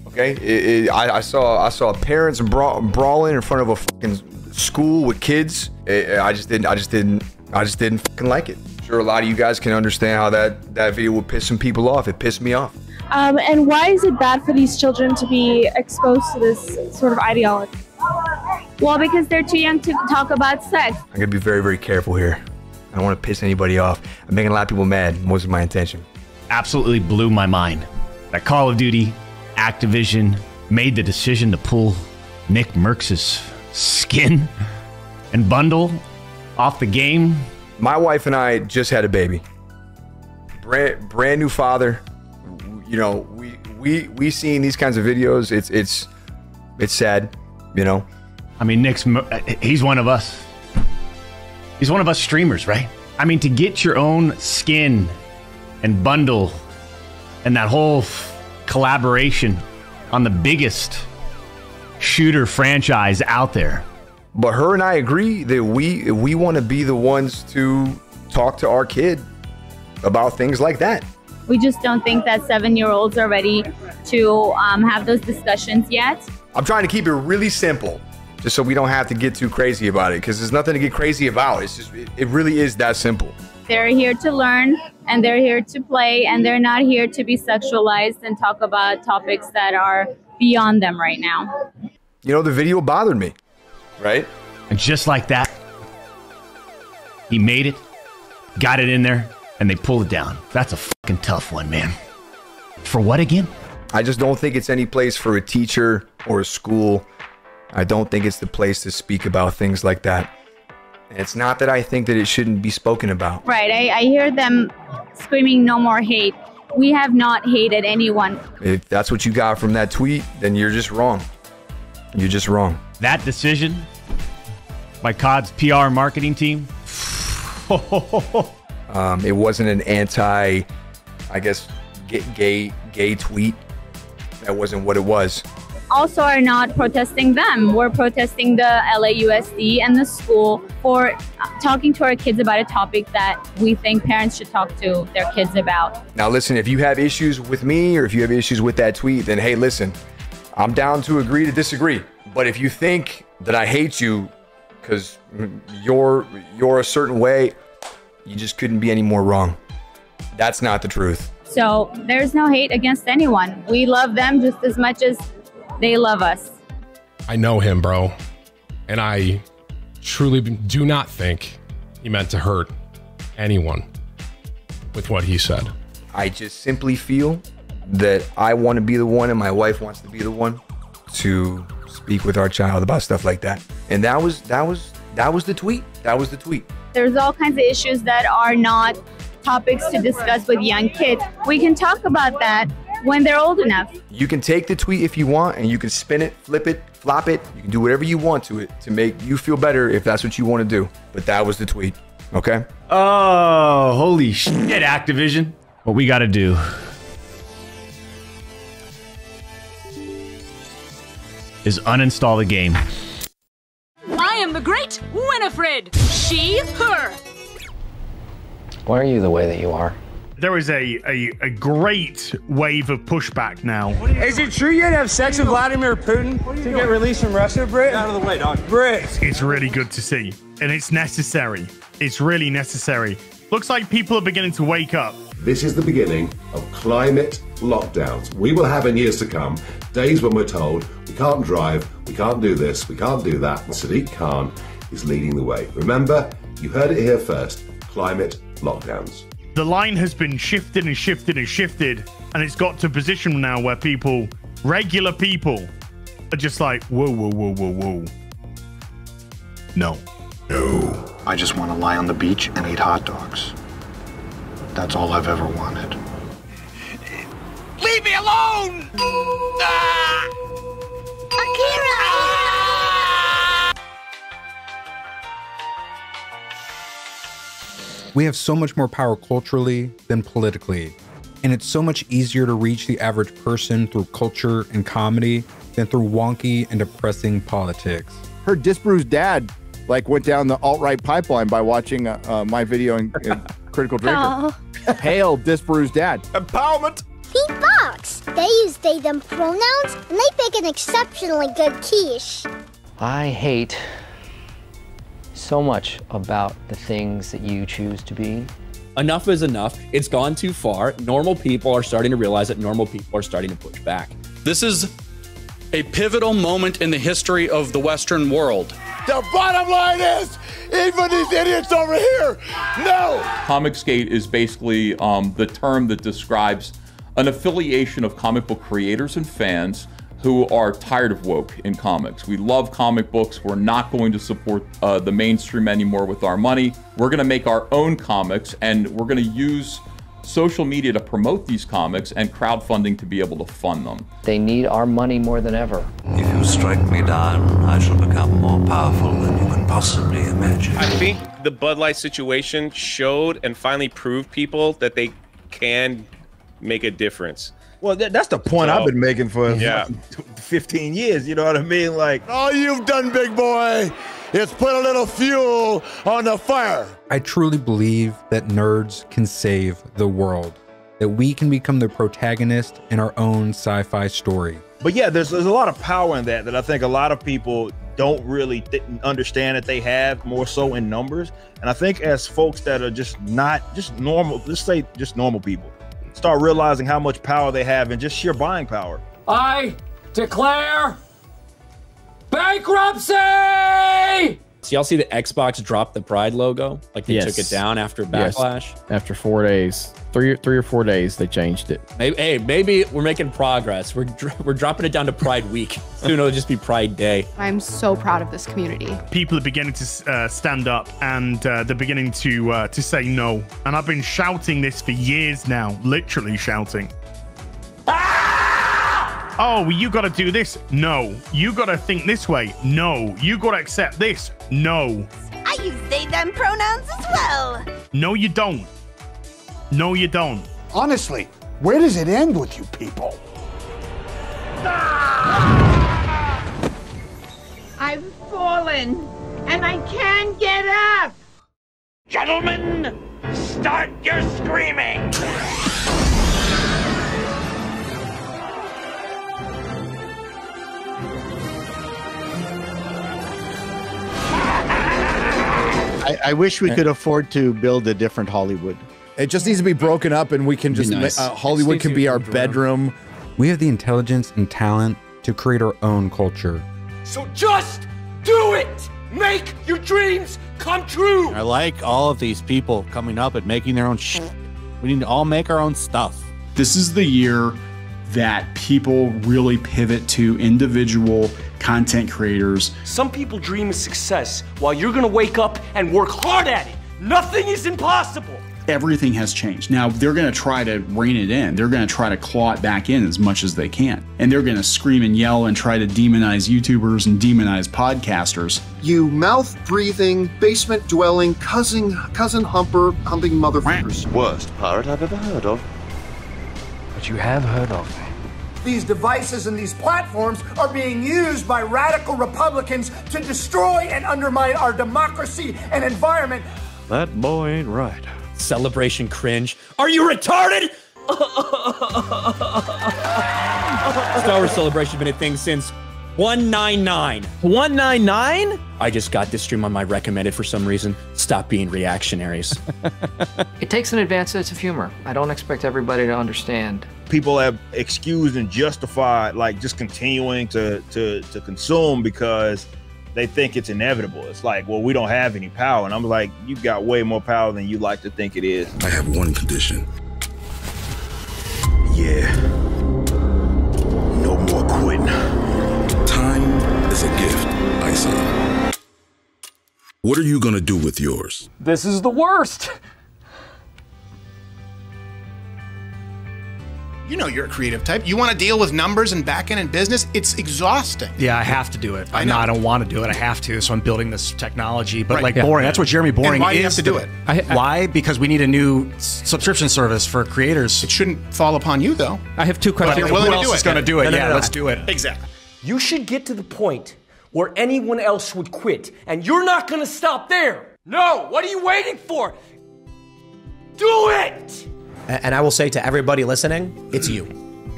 Okay, it, it, I, I, saw I saw parents bra- brawling in front of a fucking school with kids. It, I just didn't I just didn't I just didn't fucking like it. Sure, a lot of you guys can understand how that that video would piss some people off. It pissed me off. Um, and why is it bad for these children to be exposed to this sort of ideology? Well, because they're too young to talk about sex. I'm gonna be very very careful here. I don't want to piss anybody off. I'm making a lot of people mad. Most of my intention. Absolutely blew my mind. That Call of Duty, Activision made the decision to pull NickMercs's skin and bundle off the game. My wife and I just had a baby. Brand brand new father. You know, we we we seeing these kinds of videos. It's it's it's sad. You know. I mean, Nick's he's one of us. He's one of us streamers, right? I mean, to get your own skin and bundle and that whole collaboration on the biggest shooter franchise out there. But her and I agree that we we want to be the ones to talk to our kid about things like that. We just don't think that seven year olds are ready to um, have those discussions yet. I'm trying to keep it really simple just so we don't have to get too crazy about it because there's nothing to get crazy about. It's just, it, it really is that simple. They're here to learn and they're here to play and they're not here to be sexualized and talk about topics that are beyond them right now. You know, the video bothered me, right? And just like that, he made it, got it in there, and they pull it down. That's a fucking tough one, man. For what again? I just don't think it's any place for a teacher or a school I don't think it's the place to speak about things like that. And it's not that I think that it shouldn't be spoken about. Right. I, I hear them screaming, no more hate. We have not hated anyone. If that's what you got from that tweet, then you're just wrong. You're just wrong. That decision by COD's PR marketing team. um, it wasn't an anti, I guess, gay gay tweet. That wasn't what it was also are not protesting them. We're protesting the LAUSD and the school for talking to our kids about a topic that we think parents should talk to their kids about. Now, listen, if you have issues with me or if you have issues with that tweet, then hey, listen, I'm down to agree to disagree. But if you think that I hate you because you're you're a certain way, you just couldn't be any more wrong. That's not the truth. So there's no hate against anyone. We love them just as much as they love us. I know him, bro. And I truly do not think he meant to hurt anyone with what he said. I just simply feel that I want to be the one and my wife wants to be the one to speak with our child about stuff like that. And that was that was that was the tweet. That was the tweet. There's all kinds of issues that are not topics to discuss with young kids. We can talk about that when they're old enough. You can take the tweet if you want and you can spin it, flip it, flop it. You can do whatever you want to it to make you feel better if that's what you want to do. But that was the tweet. Okay? Oh, holy shit, Activision. What we got to do is uninstall the game. I the great Winifred. She, her. Why are you the way that you are? there is a, a, a great wave of pushback now. Is it true you had to have sex with Vladimir Putin to get released from Russia, Britt? Out of the way, dog. Britt. It's really good to see, and it's necessary. It's really necessary. Looks like people are beginning to wake up. This is the beginning of climate lockdowns. We will have in years to come days when we're told we can't drive, we can't do this, we can't do that, and Sadiq Khan is leading the way. Remember, you heard it here first climate lockdowns the line has been shifted and shifted and shifted, and it's got to a position now where people, regular people, are just like, whoa, whoa, whoa, whoa, whoa. No. No. I just want to lie on the beach and eat hot dogs. That's all I've ever wanted. Leave me alone! Ah! Akira! We have so much more power culturally than politically. And it's so much easier to reach the average person through culture and comedy than through wonky and depressing politics. Her Disbrew's dad like went down the alt right pipeline by watching uh, uh, my video in, in Critical Drinker. Hail Disbrew's dad. Empowerment. Pete Fox. They use they them pronouns and they bake an exceptionally good quiche. I hate so much about the things that you choose to be. Enough is enough. It's gone too far. Normal people are starting to realize that normal people are starting to push back. This is a pivotal moment in the history of the Western world. The bottom line is, even these idiots over here, no. Comicsgate is basically um, the term that describes an affiliation of comic book creators and fans who are tired of woke in comics. We love comic books. We're not going to support uh, the mainstream anymore with our money. We're going to make our own comics and we're going to use social media to promote these comics and crowdfunding to be able to fund them. They need our money more than ever. If you strike me down, I shall become more powerful than you can possibly imagine. I think the Bud Light situation showed and finally proved people that they can make a difference. Well, that, that's the point So- I've been making for Yeah. 15 years. You know what I mean? Like, All you've done, big boy, is put a little fuel on the fire. I truly believe that nerds can save the world, that we can become the protagonist in our own sci fi story. but yeah, there's there's a lot of power in that that I think a lot of people don't really th- understand that they have more so in numbers. And I think as folks that are just not just normal, let's say just normal people, start realizing how much power they have and just sheer buying power. I declare bankruptcy! So y'all see the Xbox drop the Pride logo? Like they took it down after Backlash. Yes. backlash? After four days, three three or four days, they changed it. Maybe, hey, maybe we're making progress. We're we're dropping it down to Pride Week. Soon it'll just be Pride Day. I'm so proud of this community. people are beginning to uh, stand up and uh, they're beginning to uh, to say no. And I've been shouting this for years now, literally shouting. Oh, you got to do this? No. You got to think this way? No. You got to accept this? No. I use they them pronouns as well. No, you don't. No, you don't. Honestly, where does it end with you people? I've fallen and I can't get up. Gentlemen, start your screaming. I, I wish we could afford to build a different Hollywood. It just needs to be broken up, and we can just Be nice. uh, Hollywood can be our bedroom. We have the intelligence and talent to create our own culture. So just do it. Make your dreams come true. I like all of these people coming up and making their own shit. We need to all make our own stuff. This is the year that people really pivot to individual content creators. Some people dream of success while you're gonna wake up and work hard at it. Nothing is impossible. Everything has changed. Now, they're going to try to rein it in. They're going to try to claw it back in as much as they can. And they're going to scream and yell and try to demonize YouTubers and demonize podcasters. You mouth breathing, basement dwelling, cousin cousin humper humping motherfuckers. Worst pirate I've ever heard of. But you have heard of These devices and these platforms are being used by radical Republicans to destroy and undermine our democracy and environment. That boy ain't right. Celebration cringe. Are you retarded? Star Wars Celebration has been a thing since 199. 199? I just got this stream on my recommended for some reason. Stop being reactionaries. It takes an advanced sense of humor. I don't expect everybody to understand. People have excused and justified like just continuing to to to consume because they think it's inevitable. It's like, well, we don't have any power, and I'm like, you've got way more power than you like to think it is. I have one condition. Yeah. What are you gonna do with yours? This is the worst. You know you're a creative type. You want to deal with numbers and back end and business. It's exhausting. Yeah, I have to do it. I know I don't want to do it. I have to, so I'm building this technology. But Right. like Yeah. boring, that's what Jeremy And Boring why do is. you have to do it? why? Because we need a new subscription service for creators. It shouldn't fall upon you though. I have two questions. But you're willing Who to else do is it. going to do it? No, no, yeah, no, no. let's do it. Exactly. You should get to the point where anyone else would quit, and you're not gonna stop there. No, what are you waiting for? Do it! And I will say to everybody listening, it's you.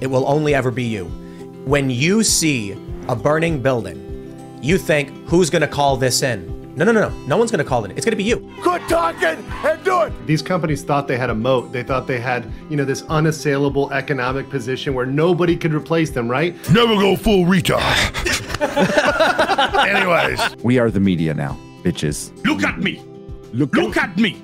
It will only ever be you. When you see a burning building, you think, who's gonna call this in? No, no, no, no. No one's gonna call it in. It's gonna be you. Quit talking and do it. These companies thought they had a moat. They thought they had, you know, this unassailable economic position where nobody could replace them, right? Never go full retard. Anyways, we are the media now, bitches. Look at me. Look, Look at me.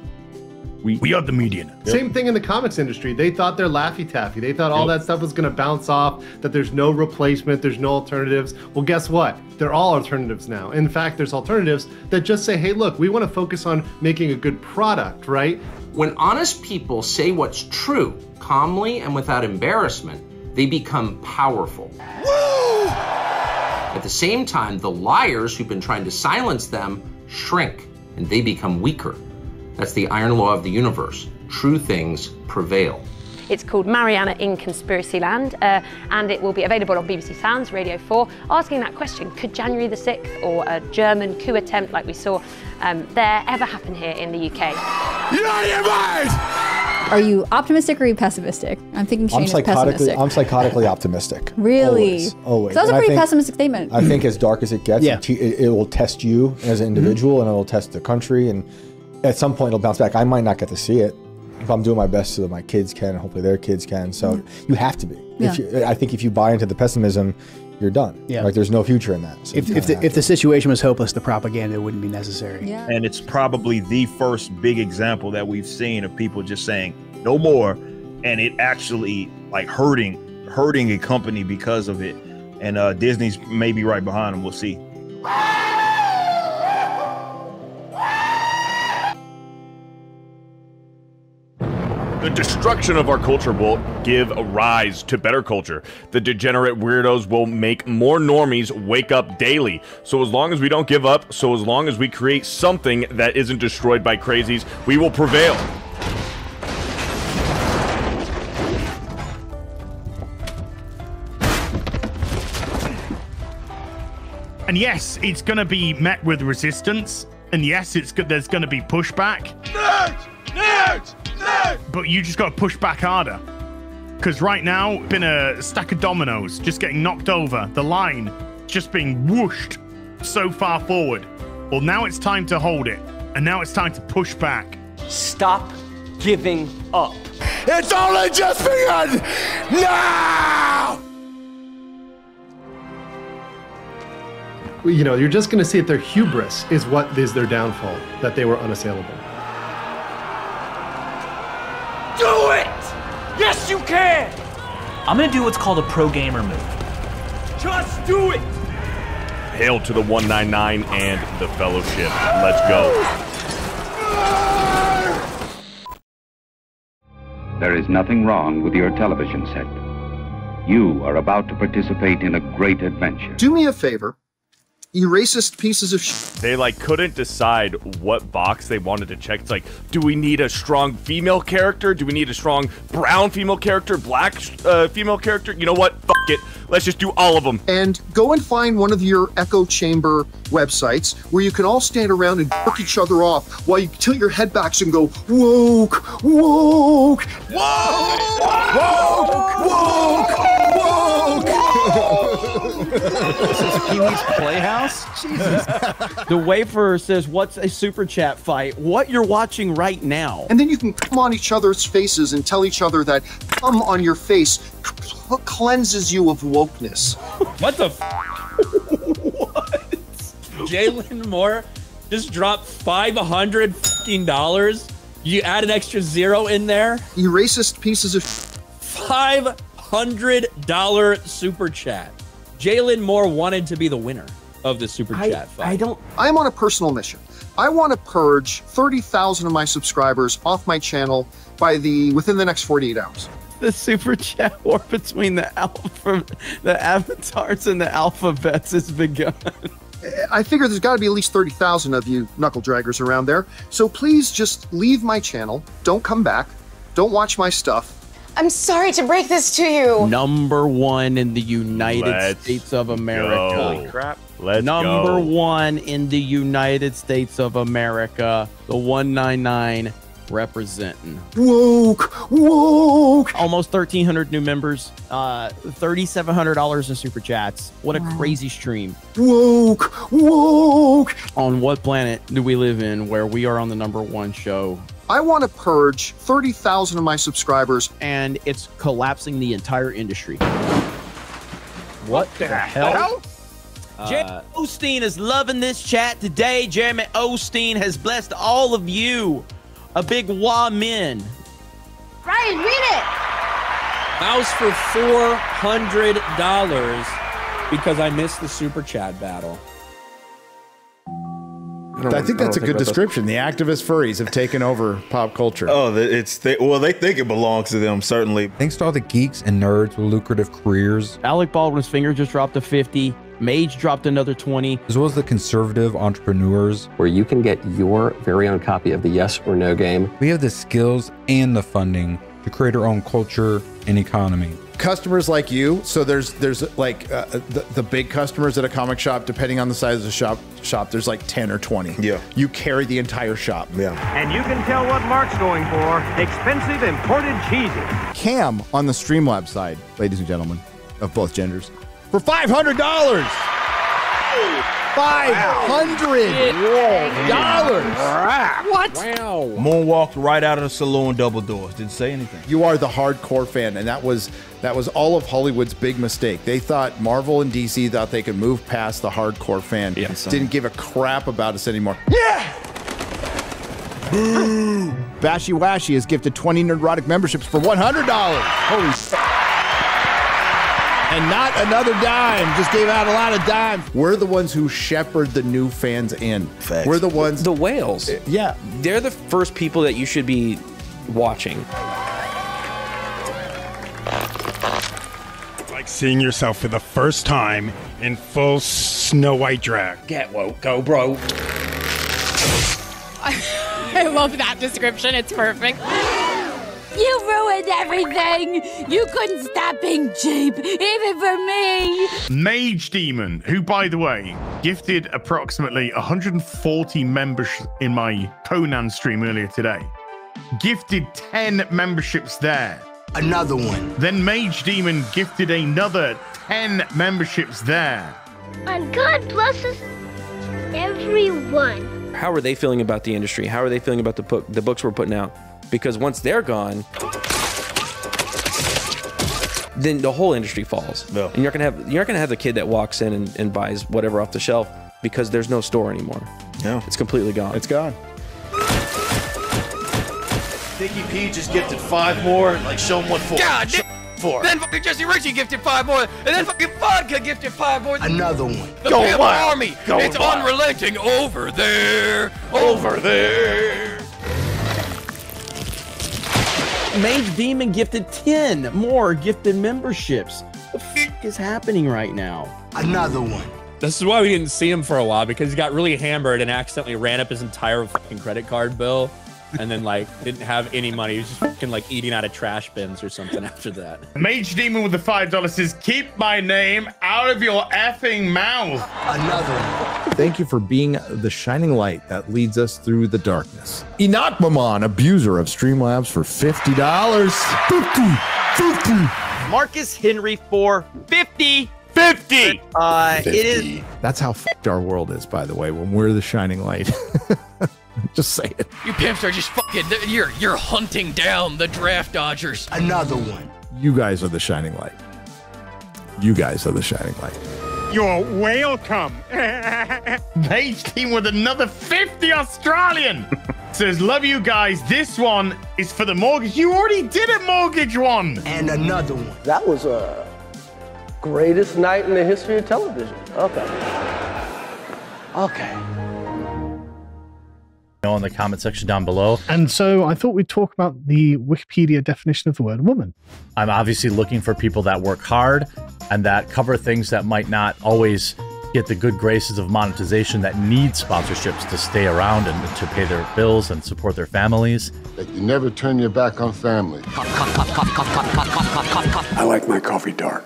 We, we are the media now. Same thing in the comics industry. They thought they're Laffy Taffy. They thought all that stuff was going to bounce off, that there's no replacement, there's no alternatives. Well, guess what? They're all alternatives now. In fact, there's alternatives that just say, hey, look, we want to focus on making a good product, right? When honest people say what's true, calmly and without embarrassment, they become powerful. At the same time, the liars who've been trying to silence them shrink and they become weaker. That's the iron law of the universe. True things prevail. It's called Marianna in Conspiracyland, uh, and it will be available on BBC Sounds, Radio 4, asking that question could January the 6th or a German coup attempt like we saw um, there ever happen here in the UK? Are you optimistic or are you pessimistic? I'm thinking I'm Shane is psychotically, pessimistic. I'm psychotically optimistic. really? Always. always. So that was a pretty think- pessimistic statement. I think as dark as it gets, Yeah. it, te- it, it will test you as an individual and it will test the country. And at some point, it'll bounce back. I might not get to see it. If I'm doing my best so that my kids can, and hopefully their kids can. So you have to be. If Yeah. you, I think if you buy into the pessimism, you're done. Yeah. Like there's no future in that. So If, if, the, if the situation was hopeless, the propaganda wouldn't be necessary. Yeah. And it's probably the first big example that we've seen of people just saying no more, and it actually like hurting hurting a company because of it. And uh, Disney's maybe right behind them. We'll see. The destruction of our culture will give a rise to better culture. The degenerate weirdos will make more normies wake up daily. So as long as we don't give up, so as long as we create something that isn't destroyed by crazies, we will prevail. And yes, it's going to be met with resistance. And yes, it's go- there's going to be pushback. Nerds! Nerds! Nerds! But you just got to push back harder. Because right now, been a stack of dominoes just getting knocked over. The line just being whooshed so far forward. Well, now it's time to hold it. And now it's time to push back. Stop giving up. It's only just begun! Now! You know, you're just going to see that their hubris is what is their downfall, that they were unassailable. I'm gonna do what's called a pro gamer move. Just do it! Hail to the 199 and the Fellowship. Let's go. There is nothing wrong with your television set. You are about to participate in a great adventure. Do me a favor. You racist pieces of sh- They like couldn't decide what box they wanted to check. It's like, do we need a strong female character? Do we need a strong brown female character? Black uh, female character? You know what? Fuck it. Let's just do all of them. and go and find one of your echo chamber websites where you can all stand around and jerk each other off while you tilt your head backs and go woke, woke, woke, woke, woke, This is Pee Wee's Playhouse? Jesus. the Wafer says, What's a super chat fight? What you're watching right now. And then you can come on each other's faces and tell each other that come on your face cl- cleanses you of wokeness. What the f- What? Jalen Moore just dropped $500 fucking dollars. You add an extra zero in there. You racist pieces of $500 super chat. Jalen Moore wanted to be the winner of the super chat fight. I don't. I'm on a personal mission. I want to purge 30,000 of my subscribers off my channel by the within the next 48 hours. the super chat war between the alpha, the avatars and the alphabets has begun. I figure there's got to be at least 30,000 of you knuckle draggers around there. So please just leave my channel. Don't come back. Don't watch my stuff. I'm sorry to break this to you. Number one in the United Let's States of America. go. Holy crap. Let's Number go. one in the United States of America. The 199 representing. Woke, woke. Almost 1,300 new members. Uh, $3,700 in super chats. What a crazy stream. Woke, woke. On what planet do we live in where we are on the number one show? I want to purge 30,000 of my subscribers. And it's collapsing the entire industry. What the hell? Jeremy uh, Osteen is loving this chat today. Jeremy Osteen has blessed all of you. A big wamen. Ryan, read it. Mouse for four hundred dollars because I missed the super chat battle. I, think that's a good description. The activist furries have taken over pop culture. Oh, it's they, well, they think it belongs to them. Certainly. Thanks to all the geeks and nerds with lucrative careers, Alec Baldwin's finger just dropped to 50. Mage dropped another 20. as well as the conservative entrepreneurs. where you can get your very own copy of the Yes or No game. We have the skills and the funding to create our own culture and economy. Customers like you. So there's there's like uh, the, the big customers at a comic shop. Depending on the size of the shop, shop there's like ten or twenty. Yeah. You carry the entire shop. Yeah. And you can tell what Mark's going for. Expensive imported cheeses. Cam on the Streamlab side, ladies and gentlemen, of both genders, for five hundred dollars. Five hundred dollars. What? Wow. Moonwalked right out of the saloon, double doors. Didn't say anything. You are the hardcore fan, and that was that was all of Hollywood's big mistake. They thought Marvel and DC thought they could move past the hardcore fan. Yeah. Didn't give a crap about us anymore. Yeah. Bashy Washy has gifted 20 Nerdrotic memberships for $100. Holy s- And not another dime. Just gave out a lot of dimes. We're the ones who shepherd the new fans in. We're the ones. The whales. Eh, yeah. They're the first people that you should be watching. Like seeing yourself for the first time in full Snow White drag. Get woke, go, bro. I love that description. It's perfect. You ruined everything. You couldn't stop being cheap, even for me. Mage Demon, who, by the way, gifted approximately 140 members in my Conan stream earlier today, gifted 10 memberships there. Another one. Then Mage Demon gifted another 10 memberships there. And God blesses everyone. How are they feeling about the industry? How are they feeling about the book, the books we're putting out? Because once they're gone, then the whole industry falls. And you're not gonna have you're not gonna have the kid that walks in and, and buys whatever off the shelf because there's no store anymore. No, it's completely gone. It's gone. Dickie P just gifted five more. Like, show him what for. God damn. for. Then fucking Jesse Ritchie gifted five more, and then fucking Vodka gifted five more. Another one. The Go Pimp. Army. Go it's wild. unrelenting over there, over there. Mage Demon gifted 10 more gifted memberships. What The fuck is happening right now? Another one. This is why we didn't see him for a while because he got really hammered and accidentally ran up his entire fucking credit card bill, and then like didn't have any money. He was just fucking like eating out of trash bins or something after that. Mage Demon with the $5 says, Keep my name out of your effing mouth. Another Thank you for being the shining light that leads us through the darkness. Enoch Maman, abuser of Streamlabs for $50. 50, 50. Marcus Henry for 50. 50. Uh, it is. That's how fucked our world is, by the way, when we're the shining light. Just say it. You pimps are just fucking. You're you're hunting down the draft dodgers. Another one. You guys are the shining light. You guys are the shining light. You're welcome. Mage Team with another 50 Australian. Says, love you guys. This one is for the mortgage. You already did a mortgage one. And another one. That was a greatest night in the history of television. Okay. Okay. know in the comment section down below. And so I thought we'd talk about the Wikipedia definition of the word woman. I'm obviously looking for people that work hard and that cover things that might not always get the good graces of monetization that need sponsorships to stay around and to pay their bills and support their families. That you never turn your back on family. I like my coffee dark.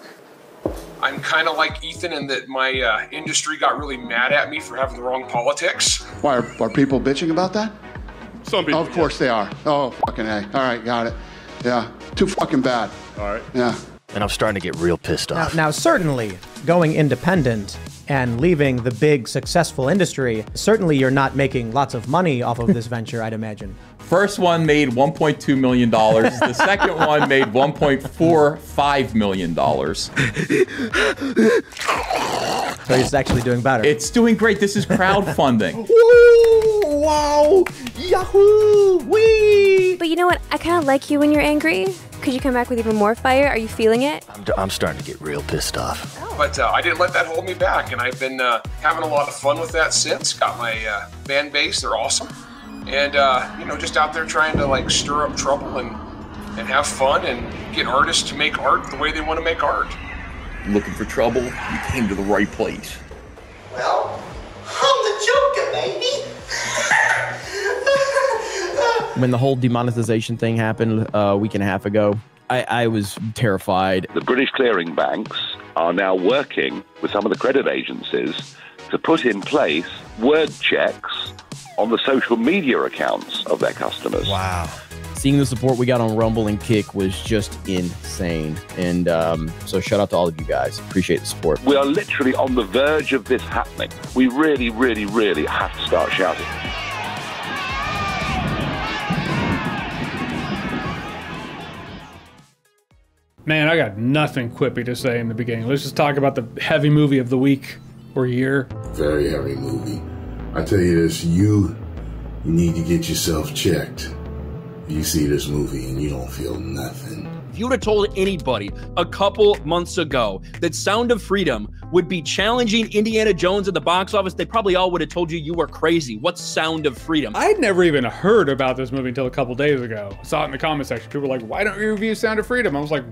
I'm kind of like Ethan in that my uh, industry got really mad at me for having the wrong politics. Why are, are people bitching about that? Some people. Of course they are. Oh, fucking A. All right, got it. Yeah, too fucking bad. All right. Yeah. And I'm starting to get real pissed Now, off. now, certainly, going independent and leaving the big successful industry, certainly you're not making lots of money off of this venture, I'd imagine. First one made 1.2 million dollars. The second one made 1.45 million dollars. So it's actually doing better. It's doing great. This is crowdfunding. Woo! Wow! Yahoo! Wee! But you know what? I kind of like you when you're angry. Could you come back with even more fire? Are you feeling it? I'm, I'm starting to get real pissed off. But uh, I didn't let that hold me back, and I've been uh, having a lot of fun with that since. Got my uh, fan base; they're awesome, and uh, you know, just out there trying to like stir up trouble and and have fun and get artists to make art the way they want to make art. Looking for trouble? You came to the right place. Well, I'm the Joker, baby. when the whole demonetization thing happened uh, a week and a half ago, I, I was terrified. The British clearing banks are now working with some of the credit agencies to put in place word checks on the social media accounts of their customers. Wow. Seeing the support we got on Rumble and Kick was just insane. And um, so shout out to all of you guys. Appreciate the support. We are literally on the verge of this happening. We really, really, really have to start shouting. Man, I got nothing quippy to say in the beginning. Let's just talk about the heavy movie of the week or year. Very heavy movie. I tell you this, you, you need to get yourself checked. You see this movie and you don't feel nothing. If you would have told anybody a couple months ago that Sound of Freedom would be challenging Indiana Jones at the box office, they probably all would have told you you were crazy. What's Sound of Freedom? I had never even heard about this movie until a couple days ago. Saw it in the comment section. People were like, "Why don't you review Sound of Freedom?" I was like,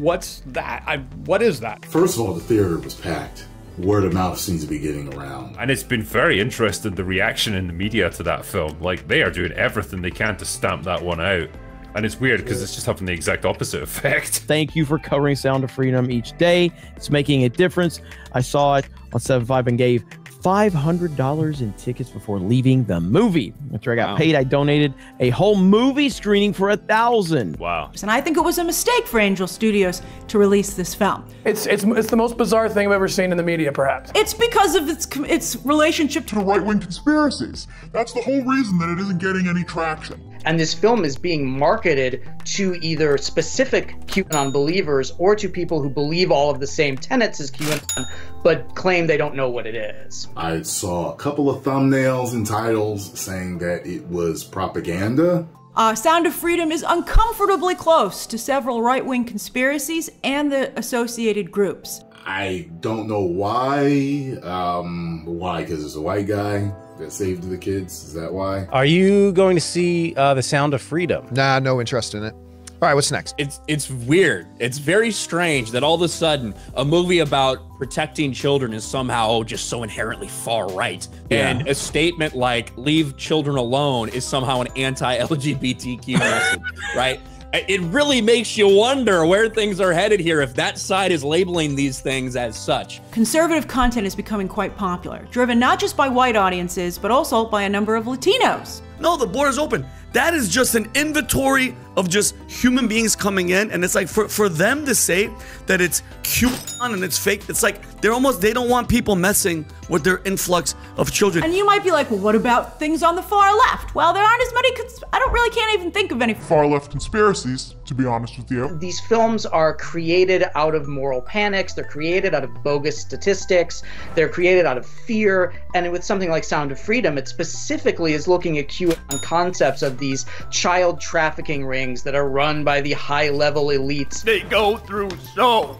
"What's that? I what is that?" First of all, the theater was packed. Word of mouth seems to be getting around. And it's been very interesting the reaction in the media to that film. Like they are doing everything they can to stamp that one out. And it's weird because it's just having the exact opposite effect. Thank you for covering Sound of Freedom each day. It's making a difference. I saw it on 7.5 and gave $500 in tickets before leaving the movie. After I got Wow. paid, I donated a whole movie screening for a thousand. Wow. And I think it was a mistake for Angel Studios to release this film. It's, it's, it's the most bizarre thing I've ever seen in the media, perhaps. It's because of its its relationship to the right wing conspiracies. That's the whole reason that it isn't getting any traction. And this film is being marketed to either specific QAnon believers or to people who believe all of the same tenets as QAnon, but claim they don't know what it is. I saw a couple of thumbnails and titles saying that it was propaganda. Uh, Sound of Freedom is uncomfortably close to several right wing conspiracies and the associated groups. I don't know why. Um, why? Because it's a white guy that saved the kids. Is that why? Are you going to see uh, The Sound of Freedom? Nah, no interest in it. All right, what's next? It's it's weird. It's very strange that all of a sudden a movie about protecting children is somehow just so inherently far right, Yeah. and a statement like "leave children alone" is somehow an anti-LGBTQ message, right? It really makes you wonder where things are headed here if that side is labeling these things as such. Conservative content is becoming quite popular, driven not just by white audiences, but also by a number of Latinos. No, the border's open. That is just an inventory of just human beings coming in, and it's like for, for them to say that it's QAnon and it's fake, it's like they're almost they don't want people messing with their influx of children. And you might be like, well, what about things on the far left? Well, there aren't as many. Cons- I don't really can't even think of any. Far left conspiracies, to be honest with you. These films are created out of moral panics, they're created out of bogus statistics, they're created out of fear, and with something like Sound of Freedom, it specifically is looking at QAnon concepts of these child trafficking rings that are run by the high level elites. They go through so,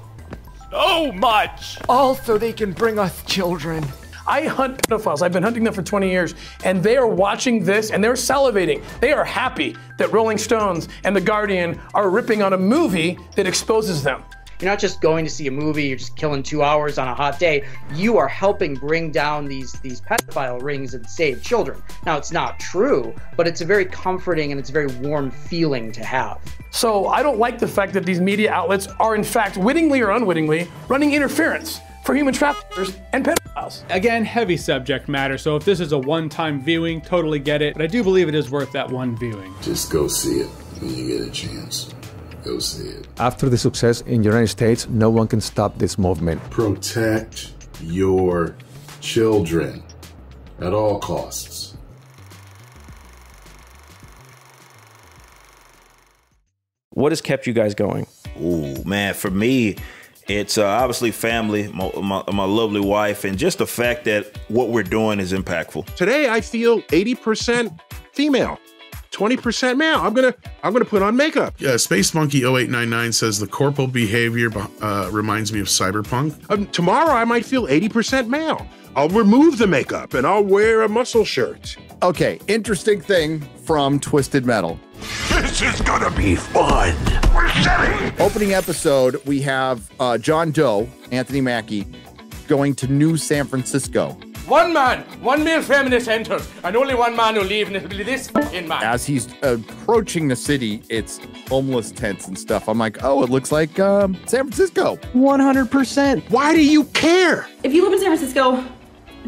so much. All so they can bring us children. I hunt pedophiles. I've been hunting them for 20 years, and they are watching this and they're salivating. They are happy that Rolling Stones and The Guardian are ripping on a movie that exposes them. You're not just going to see a movie, you're just killing two hours on a hot day. You are helping bring down these these pedophile rings and save children. Now it's not true, but it's a very comforting and it's a very warm feeling to have. So I don't like the fact that these media outlets are in fact wittingly or unwittingly running interference for human traffickers and pedophiles. Again, heavy subject matter, so if this is a one-time viewing, totally get it, but I do believe it is worth that one viewing. Just go see it when you get a chance. Go see it. After the success in the United States, no one can stop this movement. Protect your children at all costs. What has kept you guys going? Ooh, man, for me, it's uh, obviously family, my, my, my lovely wife, and just the fact that what we're doing is impactful. Today, I feel 80% female. 20% male. I'm gonna I'm gonna put on makeup. Yeah, Space Monkey 0899 says the corporal behavior uh, reminds me of cyberpunk. Um, tomorrow I might feel 80% male. I'll remove the makeup and I'll wear a muscle shirt. Okay, interesting thing from Twisted Metal. This is gonna be fun. We're setting. Opening episode, we have uh, John Doe, Anthony Mackie, going to New San Francisco. One man, one male feminist enters, and only one man will leave, and it'll be this fucking man. As he's approaching the city, it's homeless tents and stuff. I'm like, oh, it looks like um, San Francisco. 100%. Why do you care? If you live in San Francisco,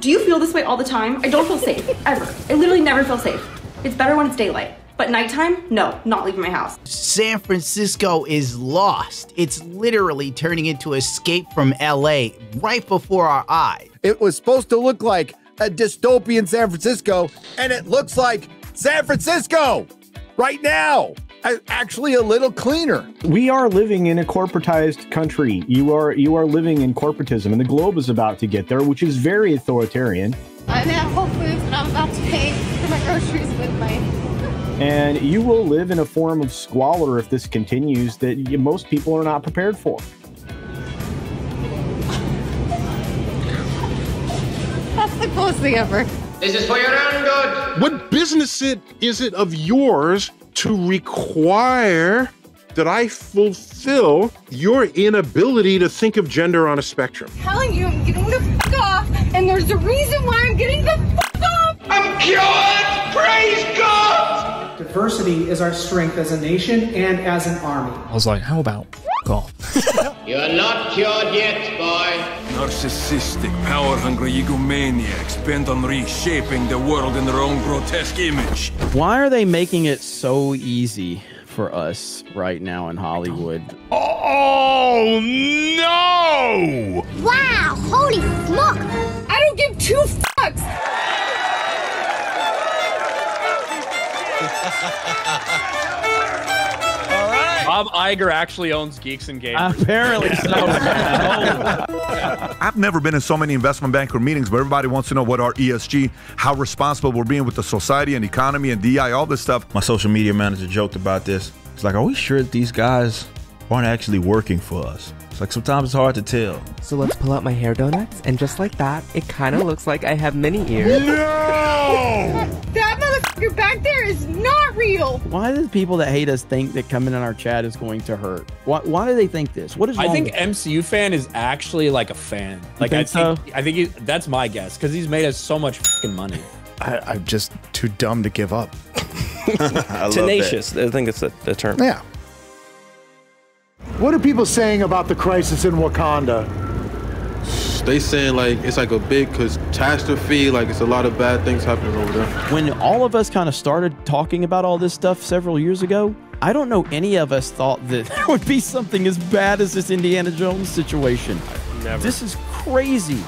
do you feel this way all the time? I don't feel safe, ever. I literally never feel safe. It's better when it's daylight. But nighttime, no, not leaving my house. San Francisco is lost. It's literally turning into Escape from LA right before our eyes. It was supposed to look like a dystopian San Francisco, and it looks like San Francisco right now. Actually, a little cleaner. We are living in a corporatized country. You are you are living in corporatism, and the globe is about to get there, which is very authoritarian. I'm at Whole Foods, and I'm about to pay for my groceries with my and you will live in a form of squalor if this continues that most people are not prepared for. That's the coolest thing ever. This is for your own good. What business it is it of yours to require that I fulfill your inability to think of gender on a spectrum? I'm telling you, I'm getting the fuck off, and there's a reason why I'm getting the fuck off. I'm cured. Praise God. Diversity is our strength as a nation and as an army. I was like, how about off? You're not cured yet, boy. Narcissistic, power-hungry egomaniacs bent on reshaping the world in their own grotesque image. Why are they making it so easy for us right now in Hollywood? Oh no! Wow, holy smoke! I don't give two fucks. Bob Iger actually owns Geeks and Gamers. Apparently so. I've never been in so many investment banker meetings, but everybody wants to know what our ESG, how responsible we're being with the society and economy and DI, all this stuff. My social media manager joked about this. It's like, are we sure that these guys aren't actually working for us? It's like sometimes it's hard to tell. So let's pull out my hair donuts, and just like that, it kind of looks like I have mini ears. No! that motherfucker back there is not real. Why do the people that hate us think that coming in our chat is going to hurt? Why, why do they think this? What is I think with MCU fan is actually like a fan. Like I think so? I think he, that's my guess because he's made us so much fucking money. I, I'm just too dumb to give up. Tenacious. I think that's the, the term. Yeah. What are people saying about the crisis in Wakanda? They saying like it's like a big catastrophe, like it's a lot of bad things happening over there. When all of us kind of started talking about all this stuff several years ago, I don't know any of us thought that there would be something as bad as this Indiana Jones situation. Never. This is crazy.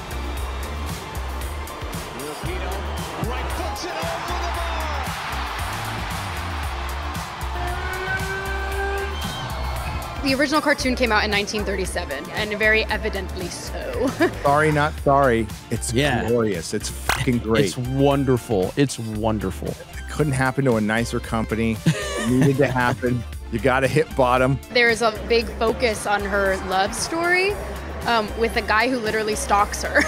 The original cartoon came out in 1937, and very evidently so. sorry, not sorry. It's Yeah. glorious. It's fucking great. It's wonderful. It's wonderful. It couldn't happen to a nicer company. It needed to happen. You got to hit bottom. There's a big focus on her love story, um, with a guy who literally stalks her.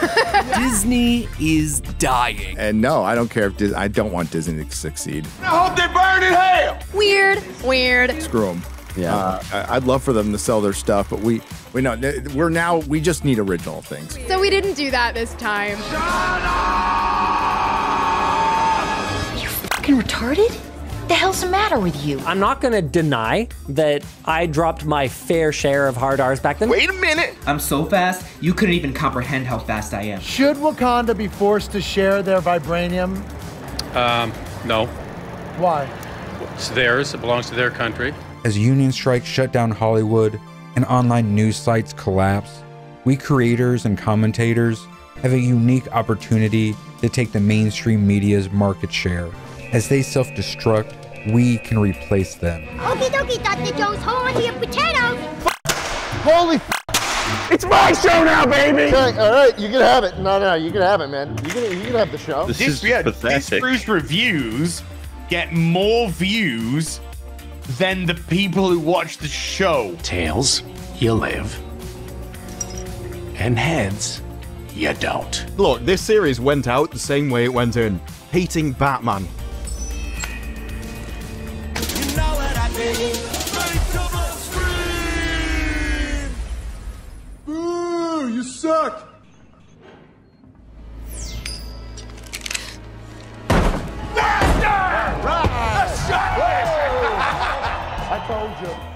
Disney is dying. And no, I don't care if Dis- I don't want Disney to succeed. I hope they burn in hell. Weird. Weird. Screw them. Yeah, uh, I- I'd love for them to sell their stuff, but we we know we're now we just need original things. So we didn't do that this time. You fucking retarded? The hell's the matter with you? I'm not going to deny that I dropped my fair share of hard R's back then. Wait a minute. I'm so fast, you couldn't even comprehend how fast I am. Should Wakanda be forced to share their vibranium? Um, no. Why? It's theirs. It belongs to their country. As union strikes shut down Hollywood and online news sites collapse, we creators and commentators have a unique opportunity to take the mainstream media's market share. As they self destruct, we can replace them. Okie dokie, Dr. Jones, hold on to your potatoes. Holy It's my show now, baby. Okay, all right, you can have it. No, no, you can have it, man. You can, you can have the show. This, yeah, This Bruce reviews get more views than the people who watch the show. Tails, you live. And heads, you don't. Look, this series went out the same way it went in. Hating Batman.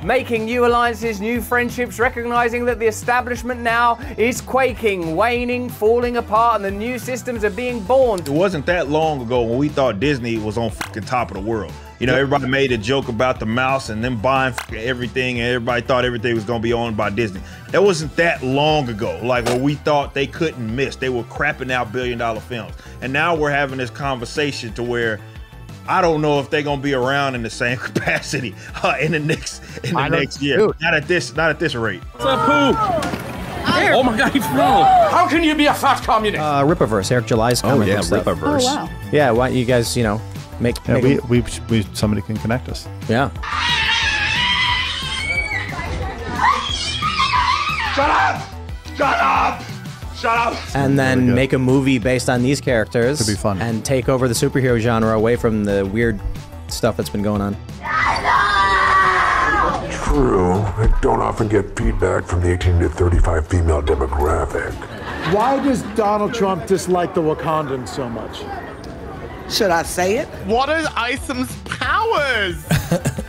Making new alliances, new friendships, recognizing that the establishment now is quaking, waning, falling apart, and the new systems are being born. It wasn't that long ago when we thought Disney was on fucking top of the world. You know, everybody made a joke about the mouse and them buying everything, and everybody thought everything was gonna be owned by Disney. That wasn't that long ago. Like when we thought they couldn't miss, they were crapping out billion dollar films, and now we're having this conversation to where. I don't know if they're gonna be around in the same capacity uh, in the next in the I next year. Dude. Not at this not at this rate. What's up, Pooh? Oh my god, he flew. How can you be a fat communist? Uh, Rippaverse, Eric July's Oh, comic yeah, book stuff. Rippaverse. Oh, wow. Yeah, why don't you guys, you know, make, Yeah, make we, we, we, somebody can connect us. yeah. Shut up! Shut up! Shut up! and then make a movie based on these characters. Could be fun. And take over the superhero genre away from the weird stuff that's been going on. True, I don't often get feedback from the 18 to 35 female demographic. Why does Donald Trump dislike the Wakandans so much? Should I say it? What are Isom's powers?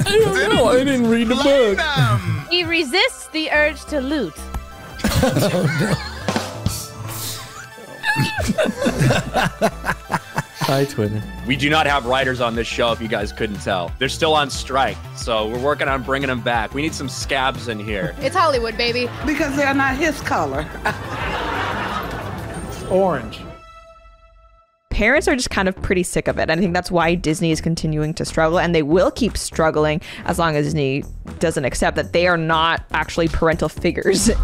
I don't know. I didn't read the book. He resists the urge to loot. Oh, Hi, Twitter. We do not have writers on this show, if you guys couldn't tell. They're still on strike, so we're working on bringing them back. We need some scabs in here. It's Hollywood, baby. Because they're not his color. Orange. parents are just kind of pretty sick of it. And I think that's why Disney is continuing to struggle, and they will keep struggling as long as Disney doesn't accept that they are not actually parental figures.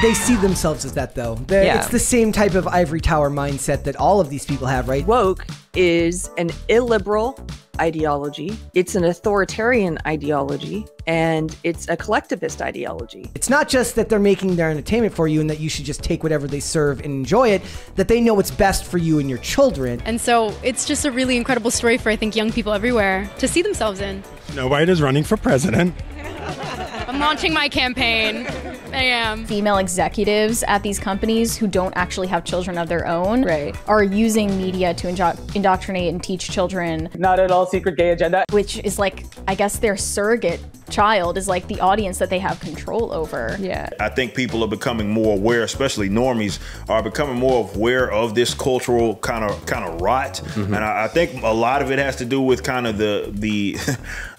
They see themselves as that, though. They're- Yeah. It's the same type of ivory tower mindset that all of these people have, right? Woke is an illiberal ideology, it's an authoritarian ideology, and it's a collectivist ideology. It's not just that they're making their entertainment for you and that you should just take whatever they serve and enjoy it, that they know what's best for you and your children. And so it's just a really incredible story for, I think, young people everywhere to see themselves in. Nobody is running for president. I'm launching my campaign. I am. Female executives at these companies who don't actually have children of their own are using media to indo- indoctrinate and teach children. Not at all secret gay agenda. Which is like, I guess their surrogate child is like the audience that they have control over. Yeah. I think people are becoming more aware, especially normies, are becoming more aware of this cultural kind of kind of rot, mm-hmm. and I, I think a lot of it has to do with kind of the the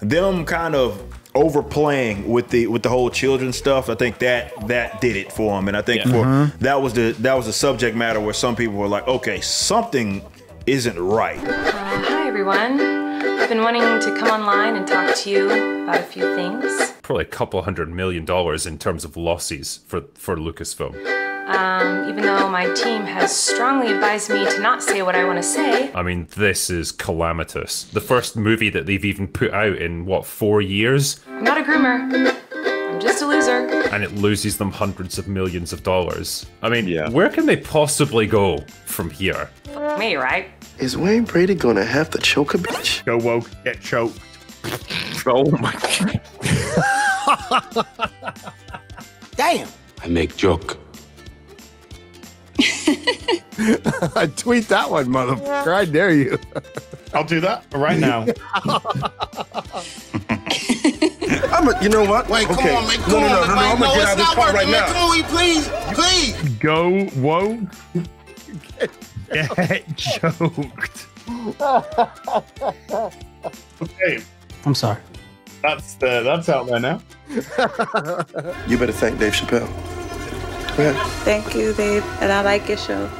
them kind of overplaying with the with the whole children stuff. I think that that did it for him, and I think Yeah. for Mhm. that was the that was the subject matter where some people were like, okay, something isn't right. Hi, everyone. I've been wanting to come online and talk to you about a few things. Probably a couple hundred million dollars in terms of losses for, for Lucasfilm. Um, even though my team has strongly advised me to not say what I want to say, I mean, this is calamitous. The first movie that they've even put out in, what, four years? I'm not a groomer. I'm just a loser. and it loses them hundreds of millions of dollars. I mean, yeah. where can they possibly go from here? Fuck me, right? Is Wayne Brady gonna have to choke a bitch? Go woke, get choked. Oh my god. Damn. I make joke. I tweet that one, motherfucker. I dare you. I'll do that right now. I'm a, you know what? Wait, come okay. on, man. Come no, no, no, on, no, no, man. I'm gonna No, get out of this not part right man. now. Come on, please, please. Go woke. Get choked. Okay, I'm sorry. that's the that's out there now. You better thank Dave Chappelle. Go ahead. Thank you, babe. And I like your show.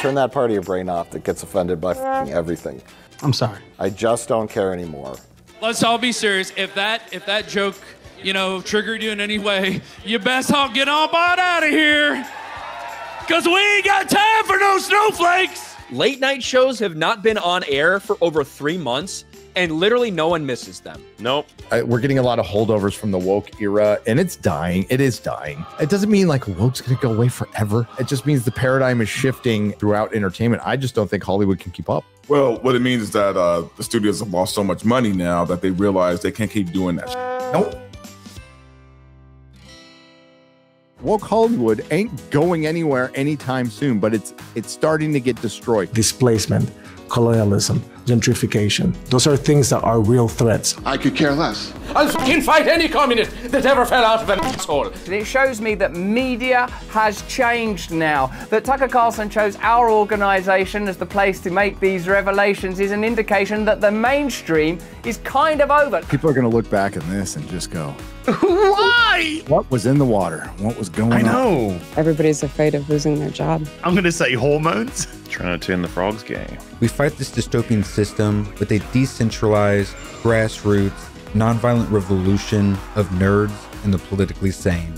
Turn that part of your brain off that gets offended by f***ing everything. I'm sorry. I just don't care anymore. Let's all be serious. If that if that joke, you know, triggered you in any way, you best all get on by out of here. Cause we ain't got time for no snowflakes. Late night shows have not been on air for over three months, and literally no one misses them. Nope. I, we're getting a lot of holdovers from the woke era, and it's dying. It is dying. It doesn't mean like woke's going to go away forever. It just means the paradigm is shifting throughout entertainment. I just don't think Hollywood can keep up. Well, what it means is that uh, the studios have lost so much money now that they realize they can't keep doing that. shit. Nope. Woke Hollywood ain't going anywhere anytime soon, but it's it's starting to get destroyed. Displacement, colonialism, gentrification. Those are things that are real threats. I could care less. I'll fucking fight any communist that ever fell out of an asshole. It shows me that media has changed now. That Tucker Carlson chose our organization as the place to make these revelations is an indication that the mainstream is kind of over. People are going to look back at this and just go, Why? "What was in the water? What was going on? I on?" know. Everybody's afraid of losing their job. I'm gonna say hormones. Trying to turn the frogs game. We fight this dystopian system with a decentralized, grassroots, nonviolent revolution of nerds and the politically sane.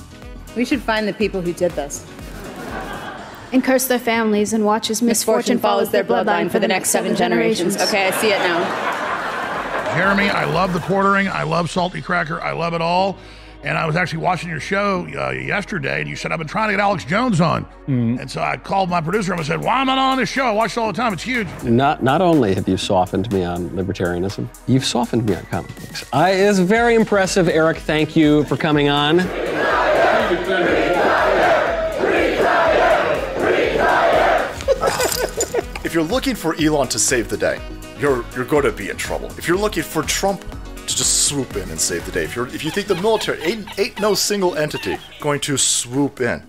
We should find the people who did this. And curse their families and watch as misfortune follows their bloodline for the next seven generations. Okay, I see it now. Jeremy, I love the quartering. I love Salty Cracker. I love it all. And I was actually watching your show uh, yesterday, and you said, I've been trying to get Alex Jones on. And so I called my producer and I said, Why am I not on this show? I watch it all the time. It's huge. Not not only have you softened me on libertarianism, you've softened me on comic books. I is very impressive, Eric. Thank you for coming on. If you're looking for Elon to save the day, you're you're going to be in trouble. If you're looking for Trump to just swoop in and save the day, if if you think the military ain't, ain't no single entity going to swoop in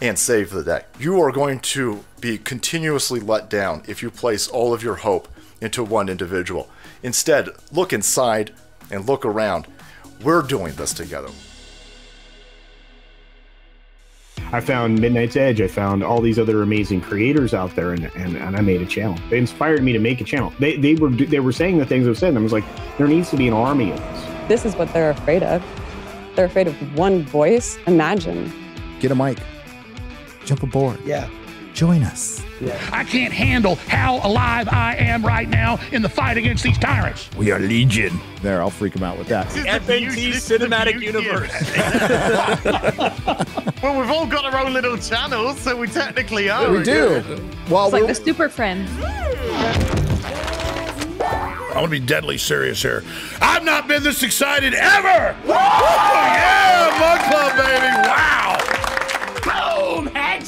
and save the day, you are going to be continuously let down if you place all of your hope into one individual. Instead, look inside and look around. We're doing this together. I found Midnight's Edge. I found all these other amazing creators out there, and, and, and I made a channel. They inspired me to make a channel. They, they were they were saying the things I was saying. I was like, there needs to be an army of this. This is what they're afraid of. They're afraid of one voice. Imagine. Get a mic. Jump aboard. Yeah. Join us. I can't handle how alive I am right now in the fight against these tyrants. We are Legion. There, I'll freak them out with that. The FNT Cinematic Universe. well, we've all got our own little channels, so we technically are. we do. Well, it's like the Super Friends. I want to be deadly serious here. I've not been this excited ever. Oh, yeah, Mug Club, baby. Wow.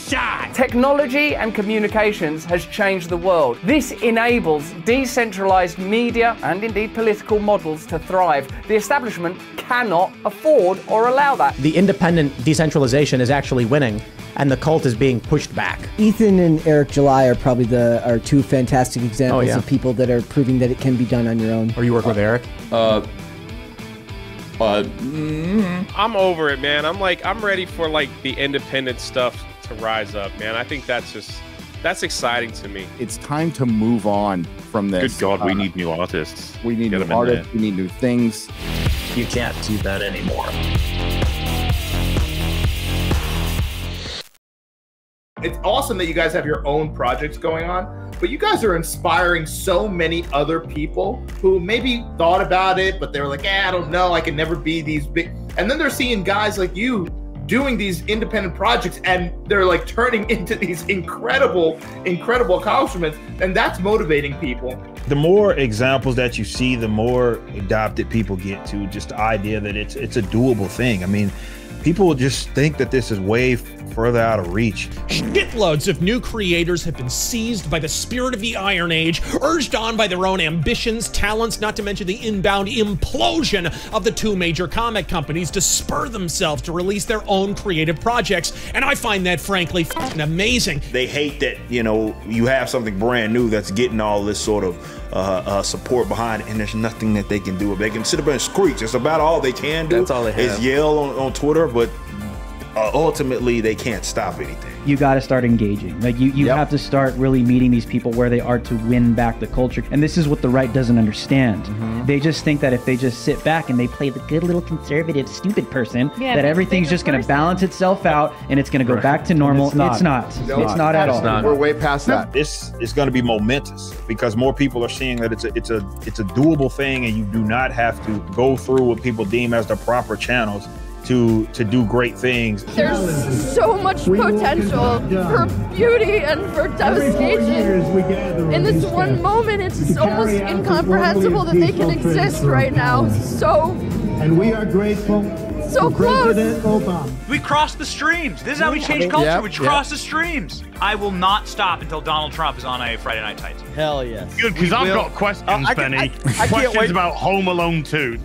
Boom, headshot. Technology and communications has changed the world. This enables decentralized media and indeed political models to thrive. The establishment cannot afford or allow that. The independent decentralization is actually winning, and the cult is being pushed back. Ethan and Eric July are probably the are two fantastic examples Oh, yeah. of people that are proving that it can be done on your own. Or you work with Eric? Uh, uh, I'm over it, man. I'm like, I'm ready for like the independent stuff to rise up, man. I think that's just, that's exciting to me. It's time to move on from this. Good God, we Uh, need new artists. We need Get new artists. We need new things. You can't do that anymore. It's awesome that you guys have your own projects going on, but you guys are inspiring so many other people who maybe thought about it, but they were like, eh, I don't know, I can never be these big. And then they're seeing guys like you doing these independent projects and they're like turning into these incredible, incredible accomplishments. And that's motivating people. the more examples that you see, the more adopted people get to just the idea that it's it's a doable thing. I mean, people just think that this is way further out of reach. Shitloads of new creators have been seized by the spirit of the Iron Age, urged on by their own ambitions, talents, not to mention the inbound implosion of the two major comic companies to spur themselves to release their own creative projects. And I find that frankly f***ing amazing. They hate that you know you have something brand new that's getting all this sort of uh, uh, support behind it, and there's nothing that they can do. They can sit up and screech. It's about all they can do. That's all they have. Is have. yell on, on Twitter, but uh, ultimately they can't stop anything. you got to start engaging. Like you, you have to start really meeting these people where they are to win back the culture. And this is what the right doesn't understand. Mm-hmm. They just think that if they just sit back and they play the good little conservative, stupid person, Yeah, that everything's just going to balance itself out and it's going to go back to normal. It's not. It's not, at all. We're way past that. This is going to be momentous because more people are seeing that it's a it's a it's a doable thing, and you do not have to go through what people deem as the proper channels to to do great things. There's so much potential for beauty and for devastation. In this one moment, it's almost incomprehensible that they can exist right now. So, And we are grateful so close. President Obama. We cross the streams. This is how we change culture. yep, we yep. cross the streams. I will not stop until Donald Trump is on a Friday Night Tights. Hell yes. Good, because I've will- got questions, Oh, I can- Benny. I- I can't questions wait. about Home Alone 2.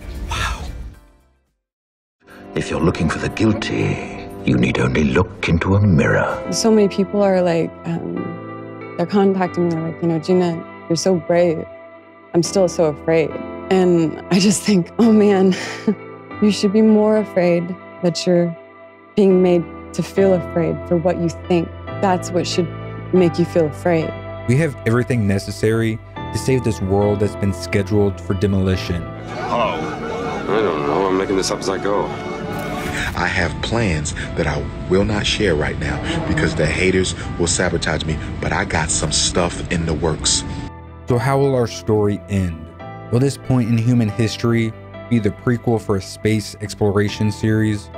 If you're looking for the guilty, you need only look into a mirror. So many people are like, um, they're contacting me. They're like, you know, Gina, you're so brave. I'm still so afraid. And I just think, oh man, you should be more afraid that you're being made to feel afraid for what you think. That's what should make you feel afraid. We have everything necessary to save this world that's been scheduled for demolition. Oh. I don't know. I'm making this up as I go. I have plans that I will not share right now because the haters will sabotage me, but I got some stuff in the works. So, how will our story end? Will this point in human history be the prequel for a space exploration series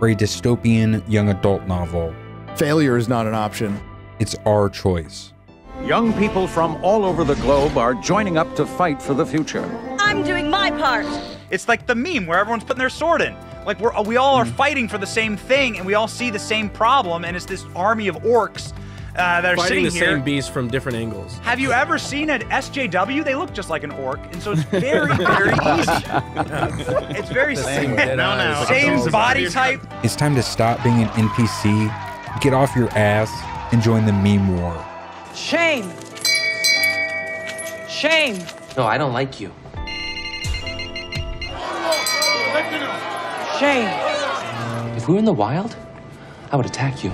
or a dystopian young adult novel? Failure is not an option. It's our choice. Young people from all over the globe are joining up to fight for the future. I'm doing my part. It's like the meme where everyone's putting their sword in. Like we're we all are fighting for the same thing, and we all see the same problem, and it's this army of orcs uh, that are Fighting sitting the here. same beast from different angles. Have you ever seen an SJW? They look just like an orc, and so it's very, very easy. It's very same. same dead eyes. Same body type. It's time to stop being an NPC, get off your ass, and join the meme war. Shame. Shame. No, I don't like you. Shame. If we were in the wild, I would attack you.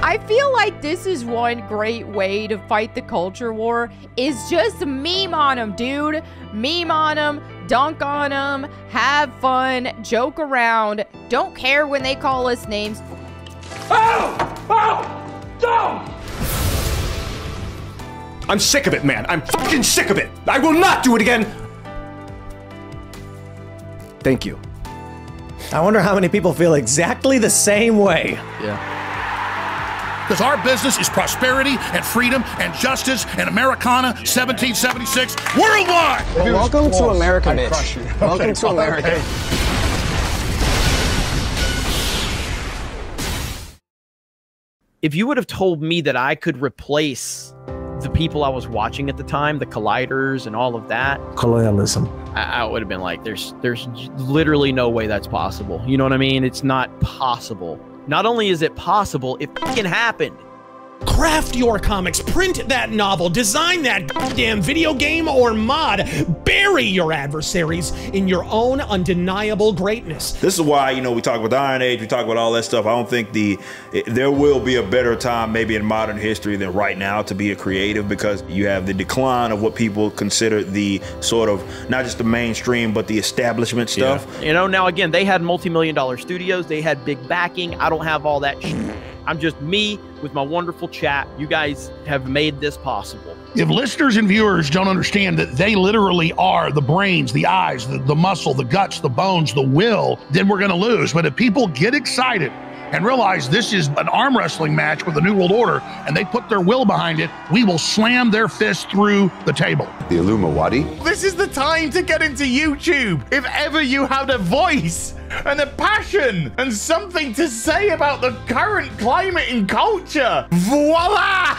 I feel like this is one great way to fight the culture war is just meme on them, dude. Meme on them, dunk on them, have fun, joke around. Don't care when they call us names. Oh! Oh! No! I'm sick of it, man. I'm fucking sick of it. I will not do it again. Thank you. I wonder how many people feel exactly the same way. Yeah. Because our business is prosperity and freedom and justice and Americana 1776 worldwide. Welcome to America, bitch. Welcome to America. if you would have told me that I could replace the people I was watching at the time, the colliders and all of that, Colonialism. I, I would have been like, "There's, there's literally no way that's possible." You know what I mean? It's not possible. Not only is it possible, it fucking happened. Craft your comics, print that novel, design that goddamn video game or mod. Bury your adversaries in your own undeniable greatness. This is why you know we talk about the Iron Age, we talk about all that stuff. I don't think the it- there will be a better time maybe in modern history than right now to be a creative because you have the decline of what people consider the sort of not just the mainstream but the establishment stuff. You know, now again, they had multi-million dollar studios, they had big backing. I don't have all that. I'm just me with my wonderful chat. You guys have made this possible. If listeners and viewers don't understand that they literally are the brains, the eyes, the, the muscle, the guts, the bones, the will, then we're going to lose. But if people get excited and realize this is an arm wrestling match with the New World Order and they put their will behind it, we will slam their fist through the table. The Illumawati? This is the time to get into YouTube. If ever you had a voice and a passion and something to say about the current climate in culture, voila!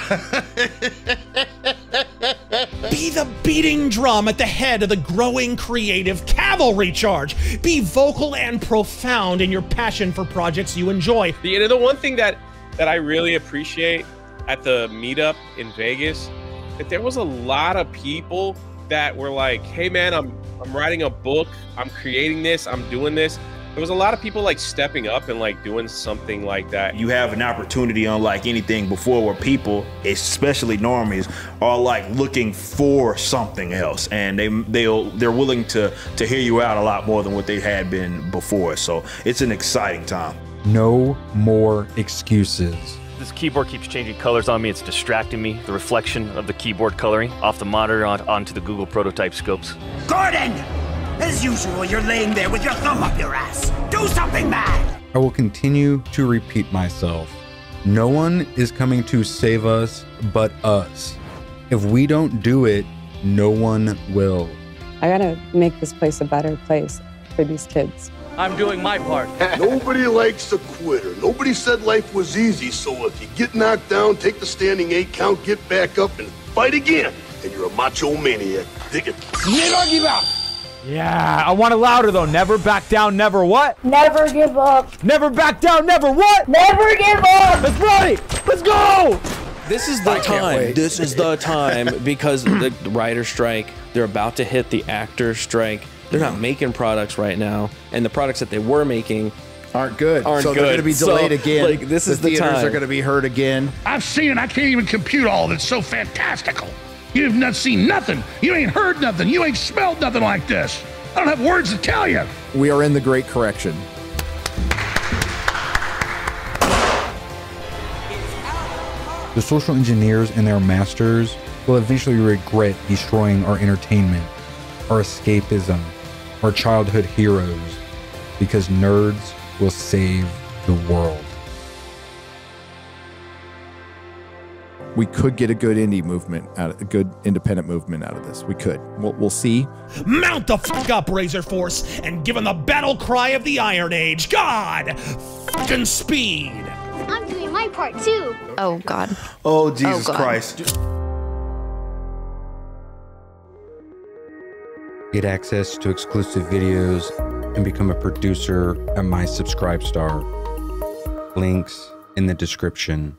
Be the beating drum at the head of the growing creative cavalry charge. Be vocal and profound in your passion for projects you enjoy. The, the one thing that that I really appreciate at the meetup in Vegas that there was a lot of people that were like, "Hey man, I'm I'm writing a book. I'm creating this. I'm doing this." There was a lot of people like stepping up and like doing something like that. You have an opportunity unlike anything before where people, especially normies, are like looking for something else and they they'll they're willing to to hear you out a lot more than what they had been before. So it's an exciting time. No more excuses. This keyboard keeps changing colors on me. It's distracting me. The reflection of the keyboard coloring off the monitor on, onto the Google prototype scopes. Gordon! As usual, you're laying there with your thumb up your ass. Do something mad! I will continue to repeat myself. No one is coming to save us but us. If we don't do it, no one will. I gotta make this place a better place for these kids. I'm doing my part. Nobody likes a quitter. Nobody said life was easy, so if you get knocked down, take the standing eight count, get back up, and fight again. And you're a macho maniac. Dig it. Never give up. Yeah, I want it louder though. Never back down, never what? Never give up. Never back down, never what? Never give up. Let's party. Let's go. This is the time. This is the time because the writer strike, they're about to hit the actor strike. They're not making products right now, and the products that they were making aren't good. Aren't so good. they're going to be delayed So, again. like, this the is the theaters time. are going to be hurt again. I've seen it. I can't even compute all of it. It's so fantastical. You've not seen nothing. You ain't heard nothing. You ain't smelled nothing like this. I don't have words to tell you. We are in the great correction. The social engineers and their masters will eventually regret destroying our entertainment, our escapism, our childhood heroes, because nerds will save the world. We could get a good indie movement out of a good independent movement out of this. We could. We'll, we'll see. Mount the fuck up, Razor Force, and give him the battle cry of the Iron Age. God, fucking speed. I'm doing my part too. Oh God. Oh Jesus oh, God. Christ. Get access to exclusive videos and become a producer at my Subscribe Star. Links in the description.